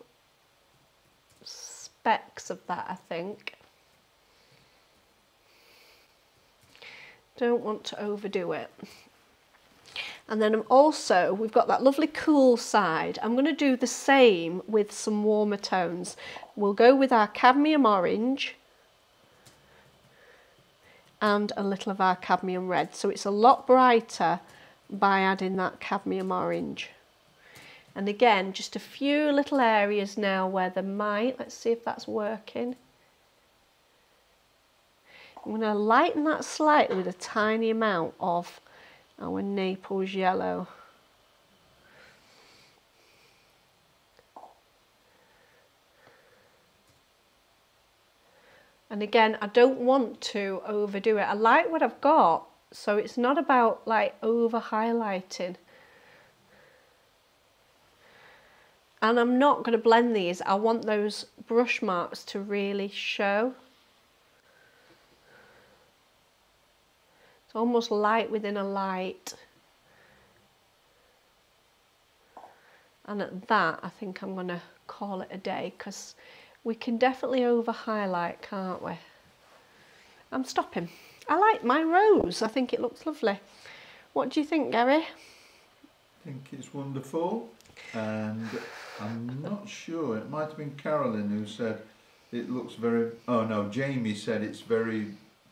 specks of that I think. Don't want to overdo it. And then I'm also, we've got that lovely cool side. I'm going to do the same with some warmer tones. We'll go with our cadmium orange and a little of our cadmium red. So it's a lot brighter by adding that cadmium orange. And again, just a few little areas now where there might, let's see if that's working. I'm going to lighten that slightly with a tiny amount of our Naples yellow. And again, I don't want to overdo it. I like what I've got, so it's not about like over highlighting. And I'm not going to blend these. I want those brush marks to really show. Almost light within a light. And at that, I think I'm going to call it a day because we can definitely over highlight, can't we? I'm stopping. I like my rose. I think it looks lovely. What do you think, Gary? I think it's wonderful. And I'm not sure, it might have been Carolyn who said it looks very, oh no, Jamie said it's very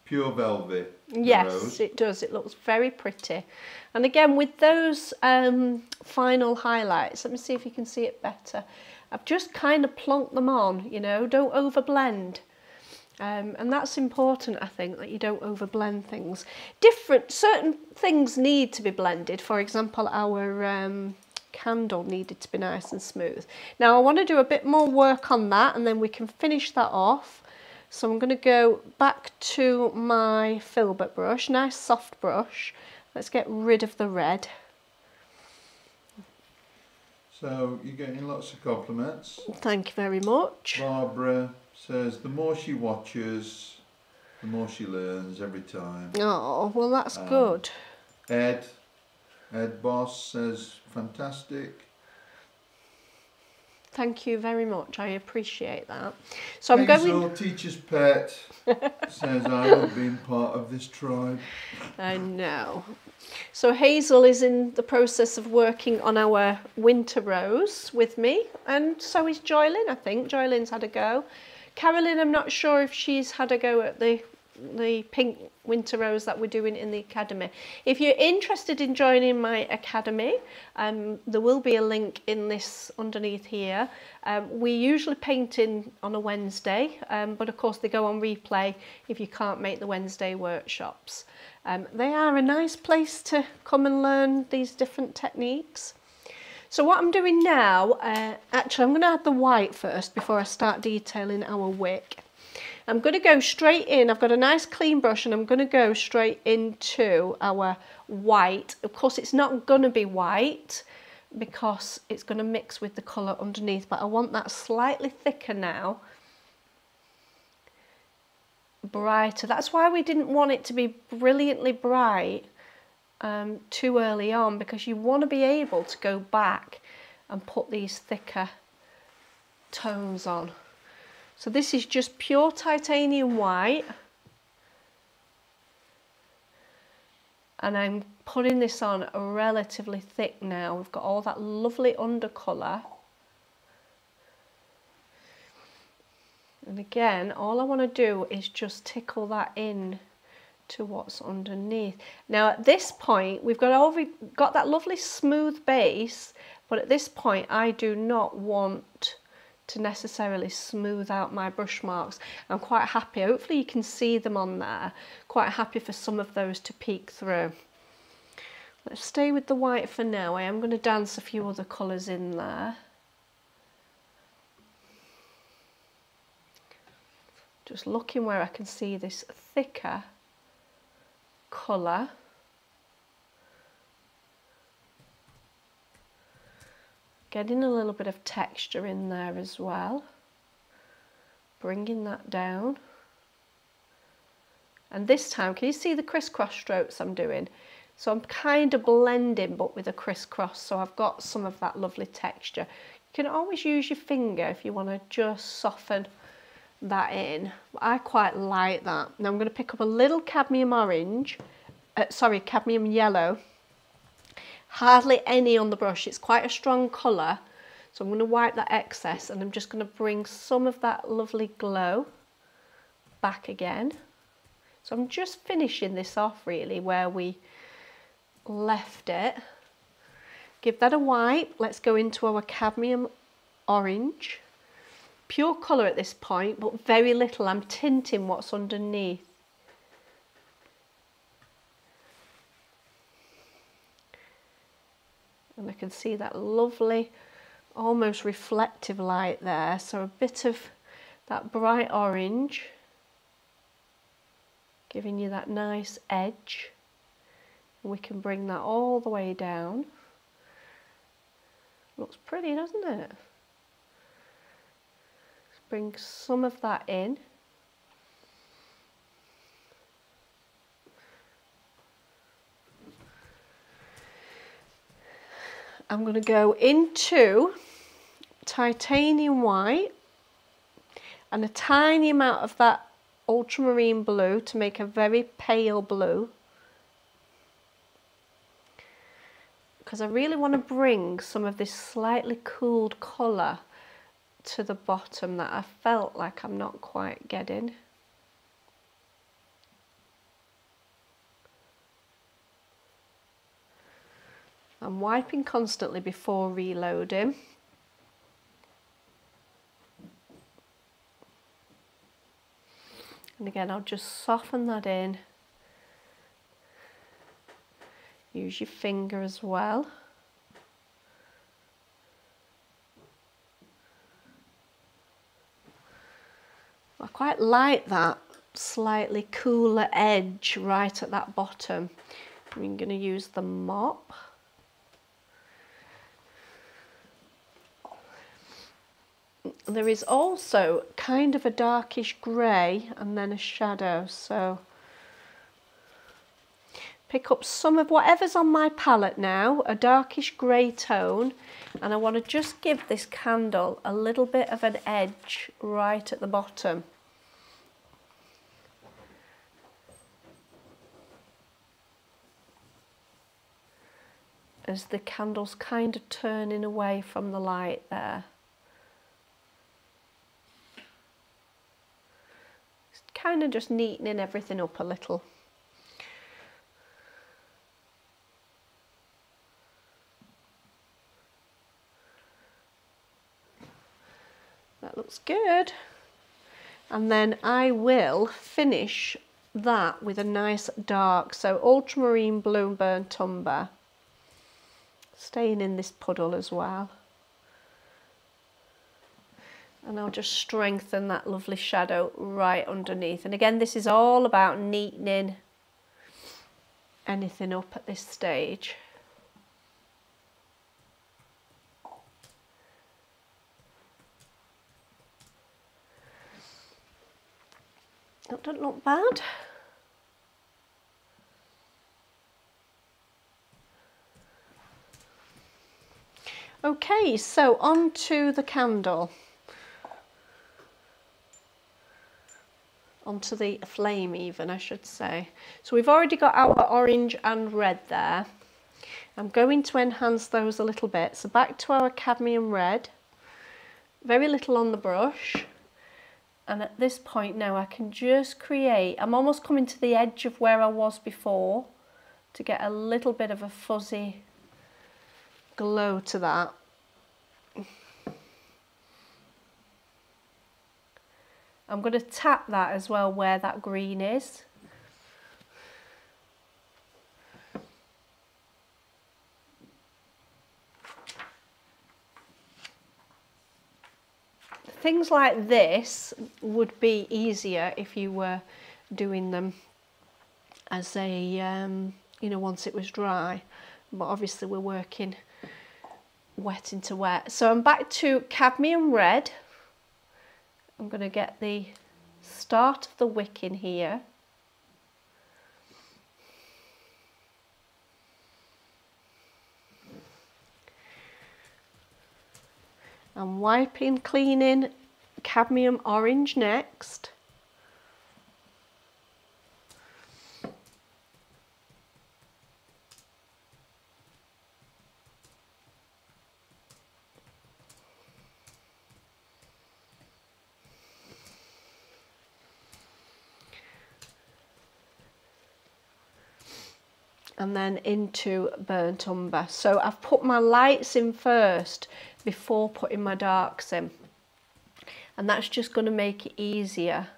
pure velvet. Yes, it does. It looks very pretty. And again, with those um, final highlights, let me see if you can see it better. I've just kind of plonked them on, you know, don't overblend. Um, and that's important, I think, that you don't overblend things. Different, certain things need to be blended. For example, our um, candle needed to be nice and smooth. Now I want to do a bit more work on that and then we can finish that off. So I'm going to go back to my filbert brush, nice soft brush. Let's get rid of the red. So you're getting lots of compliments. Thank you very much. Barbara says the more she watches, the more she learns every time. Oh, well that's Um, good. Ed, Ed Boss says fantastic. Thank you very much. I appreciate that. So I'm going. Teacher's pet, says I love being part of this tribe. I know. So Hazel is in the process of working on our winter rose with me, and so is Joylyn. I think Joylyn's had a go. Carolyn, I'm not sure if she's had a go at the the pink winter rose that we're doing in the academy. If you're interested in joining my academy, um, there will be a link in this underneath here. Um, we usually paint in on a Wednesday, um, but of course they go on replay if you can't make the Wednesday workshops. Um, they are a nice place to come and learn these different techniques. So what I'm doing now, uh, actually I'm going to add the white first before I start detailing our wick. I'm going to go straight in. I've got a nice clean brush and I'm going to go straight into our white. Of course, it's not going to be white because it's going to mix with the colour underneath, but I want that slightly thicker now. Brighter. That's why we didn't want it to be brilliantly bright um, too early on because you want to be able to go back and put these thicker tones on. So this is just pure titanium white. And I'm putting this on relatively thick now. We've got all that lovely undercolour. And again, all I want to do is just tickle that in to what's underneath. Now at this point, we've got already got that lovely smooth base, but at this point I do not want to necessarily smooth out my brush marks. I'm quite happy, hopefully you can see them on there, quite happy for some of those to peek through. Let's stay with the white for now. I am going to dance a few other colours in there. Just looking where I can see this thicker colour. Getting a little bit of texture in there as well. Bringing that down. And this time, can you see the crisscross strokes I'm doing? So I'm kind of blending but with a crisscross so I've got some of that lovely texture. You can always use your finger if you want to just soften that in. I quite like that. Now I'm going to pick up a little cadmium orange, uh, sorry, cadmium yellow. Hardly any on the brush. It's quite a strong colour. So I'm going to wipe that excess and I'm just going to bring some of that lovely glow back again. So I'm just finishing this off really where we left it. Give that a wipe. Let's go into our cadmium orange. Pure colour at this point, but very little. I'm tinting what's underneath. And I can see that lovely, almost reflective light there. So a bit of that bright orange, giving you that nice edge. We can bring that all the way down. Looks pretty, doesn't it? Bring some of that in. I'm going to go into titanium white and a tiny amount of that ultramarine blue to make a very pale blue because I really want to bring some of this slightly cooled colour to the bottom that I felt like I'm not quite getting. I'm wiping constantly before reloading. And again, I'll just soften that in. Use your finger as well. I quite like that slightly cooler edge right at that bottom. I'm going to use the mop. There is also kind of a darkish grey and then a shadow so pick up some of whatever's on my palette now, a darkish grey tone, and I want to just give this candle a little bit of an edge right at the bottom. As the candle's kind of turning away from the light there. Kind of just neatening everything up a little. That looks good. And then I will finish that with a nice dark, so ultramarine blue burnt umber, staying in this puddle as well. And I'll just strengthen that lovely shadow right underneath. And again, this is all about neatening anything up at this stage. That doesn't look bad. Okay, so on to the candle. Onto the flame even, I should say. So we've already got our orange and red there. I'm going to enhance those a little bit. So back to our cadmium red. Very little on the brush and at this point now I can just create, I'm almost coming to the edge of where I was before to get a little bit of a fuzzy glow to that. I'm going to tap that as well where that green is. things like this would be easier if you were doing them as a, um, you know, once it was dry. But obviously we're working wet into wet. So I'm back to cadmium red. I'm going to get the start of the wick in here. I'm wiping, cleaning cadmium orange next. And then into burnt umber. So I've put my lights in first before putting my darks in. And that's just going to make it easier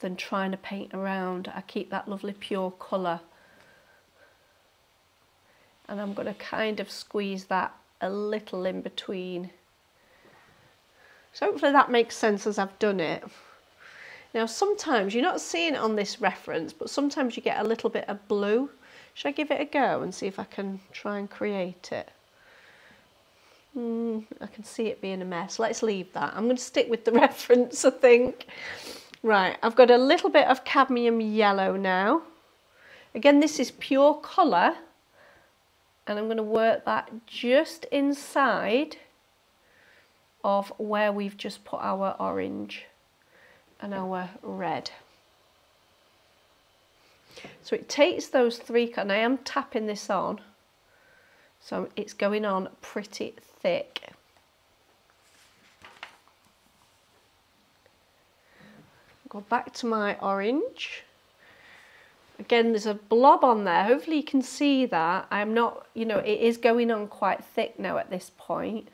than trying to paint around. I keep that lovely pure colour. And I'm going to kind of squeeze that a little in between. So hopefully that makes sense as I've done it. Now sometimes, you're not seeing it on this reference, but sometimes you get a little bit of blue. Should I give it a go and see if I can try and create it? Mm, I can see it being a mess. Let's leave that. I'm going to stick with the reference, I think. Right, I've got a little bit of cadmium yellow now. Again, this is pure colour. And I'm going to work that just inside of where we've just put our orange and our red. So it takes those three, and I am tapping this on, so it's going on pretty thick. Go back to my orange. Again, there's a blob on there. Hopefully you can see that. I'm not, you know, it is going on quite thick now at this point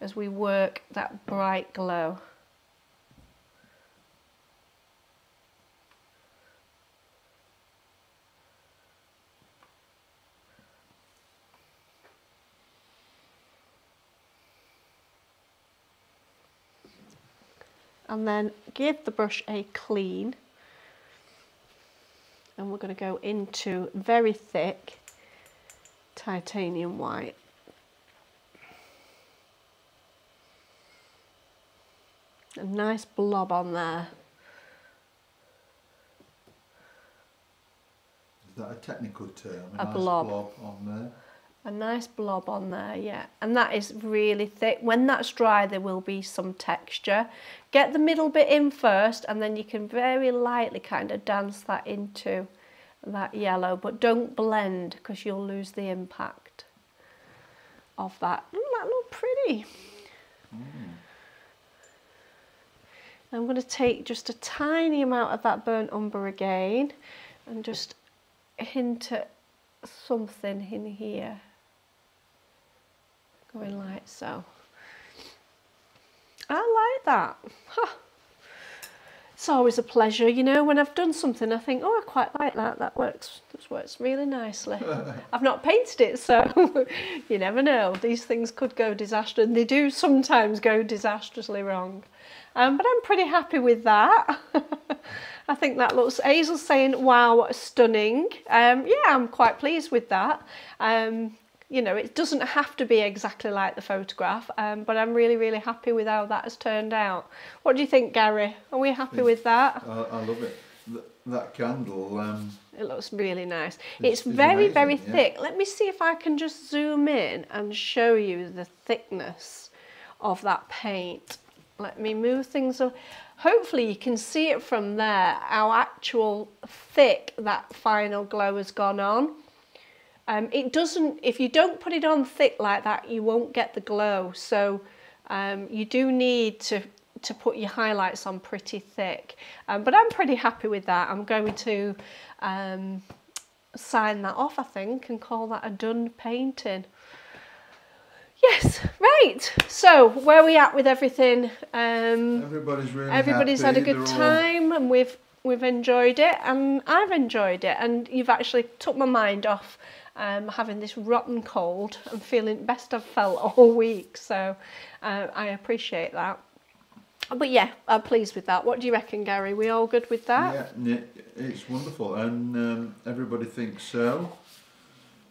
as we work that bright glow. And then give the brush a clean and we're going to go into very thick titanium white. A nice blob on there. Is that a technical term? A, a nice blob. blob on there? A nice blob on there, yeah. And that is really thick. When that's dry, there will be some texture. Get the middle bit in first, and then you can very lightly kind of dance that into that yellow. But don't blend, because you'll lose the impact of that. Mm, that look pretty. Mm. I'm going to take just a tiny amount of that burnt umber again, and just hint at something in here going like so. I like that. Huh. It's always a pleasure, you know, when I've done something I think, oh, I quite like that, that works, this works really nicely. I've not painted it, so you never know. These things could go disaster, and they do sometimes go disastrously wrong. Um, but I'm pretty happy with that. I think that looks, Hazel's saying, wow, stunning. Um, yeah, I'm quite pleased with that. Um, you know, it doesn't have to be exactly like the photograph, um, but I'm really, really happy with how that has turned out. What do you think, Gary? Are we happy with that? I, I love it. Th that candle. Um, it looks really nice. It's, it's very, amazing, very yeah. thick. Let me see if I can just zoom in and show you the thickness of that paint. Let me move things up. Hopefully you can see it from there, how actual thick that final glow has gone on. Um, it doesn't, if you don't put it on thick like that, you won't get the glow. So um, you do need to, to put your highlights on pretty thick. Um, but I'm pretty happy with that. I'm going to um, sign that off, I think, and call that a done painting. Yes, right. So where are we at with everything? Um, everybody's really Everybody's happy. had a good time and we've we've enjoyed it and I've enjoyed it and you've actually took my mind off um, having this rotten cold and feeling best I've felt all week. So uh, I appreciate that. But yeah, I'm pleased with that. What do you reckon, Gary? We all good with that? Yeah, it's wonderful, and um, everybody thinks so.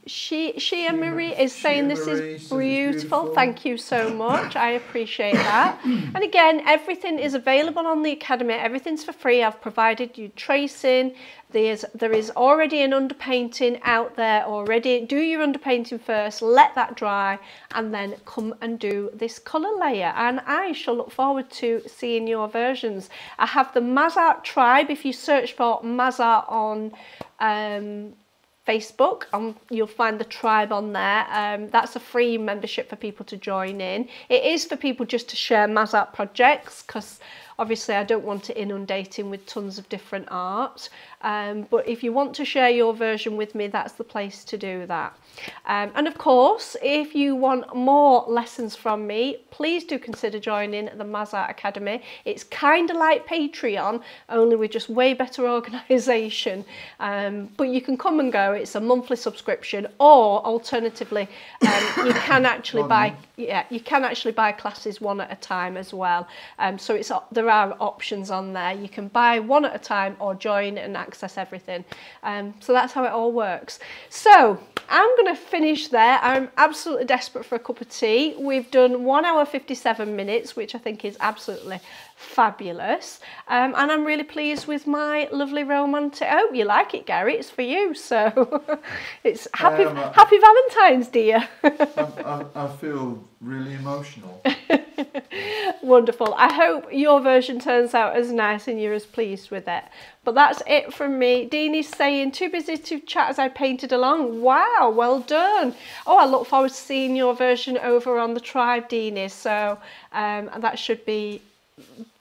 She, Shia Marie is saying this is beautiful. beautiful. Thank you so much. I appreciate that. and again, everything is available on the Academy. Everything's for free. I've provided you tracing. There's, there is already an underpainting out there already. Do your underpainting first, let that dry, and then come and do this colour layer. And I shall look forward to seeing your versions. I have the MazArt Tribe. If you search for MazArt on... Um, Facebook. Um, you'll find the tribe on there. Um, that's a free membership for people to join in. It is for people just to share MazArt projects because obviously I don't want it inundating with tons of different art. Um, but if you want to share your version with me, that's the place to do that. Um, and of course, if you want more lessons from me, please do consider joining the MazArt Academy. It's kind of like Patreon, only with just way better organisation. Um, but you can come and go. It's a monthly subscription, or alternatively, um, you can actually buy. Yeah, you can actually buy classes one at a time as well. Um, so it's there are options on there. You can buy one at a time or join and access everything. Um, so that's how it all works. So I'm going to finish there. I'm absolutely desperate for a cup of tea. We've done 1 hour 57 minutes, which I think is absolutely fabulous. Um, and I'm really pleased with my lovely romantic... Oh, you like it, Gary. It's for you. So it's happy, um, happy Valentine's, dear. I, I, I feel really emotional. Wonderful. I hope your version turns out as nice and you're as pleased with it. But that's it from me. Deanie's saying, too busy to chat as I painted along. Wow, well done. Oh, I look forward to seeing your version over on the Tribe, Deanie. So um, that should be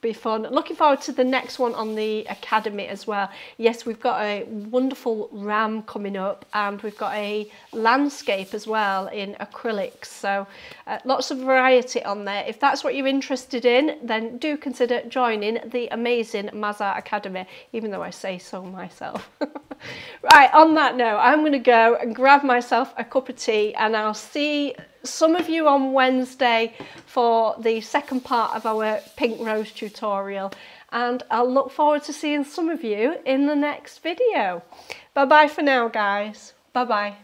be fun. Looking forward to the next one on the Academy as well. Yes, we've got a wonderful ram coming up and we've got a landscape as well in acrylics. So uh, lots of variety on there. If that's what you're interested in, then do consider joining the amazing MazArt Academy, even though I say so myself. right, on that note, I'm going to go and grab myself a cup of tea and I'll see some of you on Wednesday for the second part of our pink rose tutorial and I'll look forward to seeing some of you in the next video. Bye bye for now guys. Bye bye.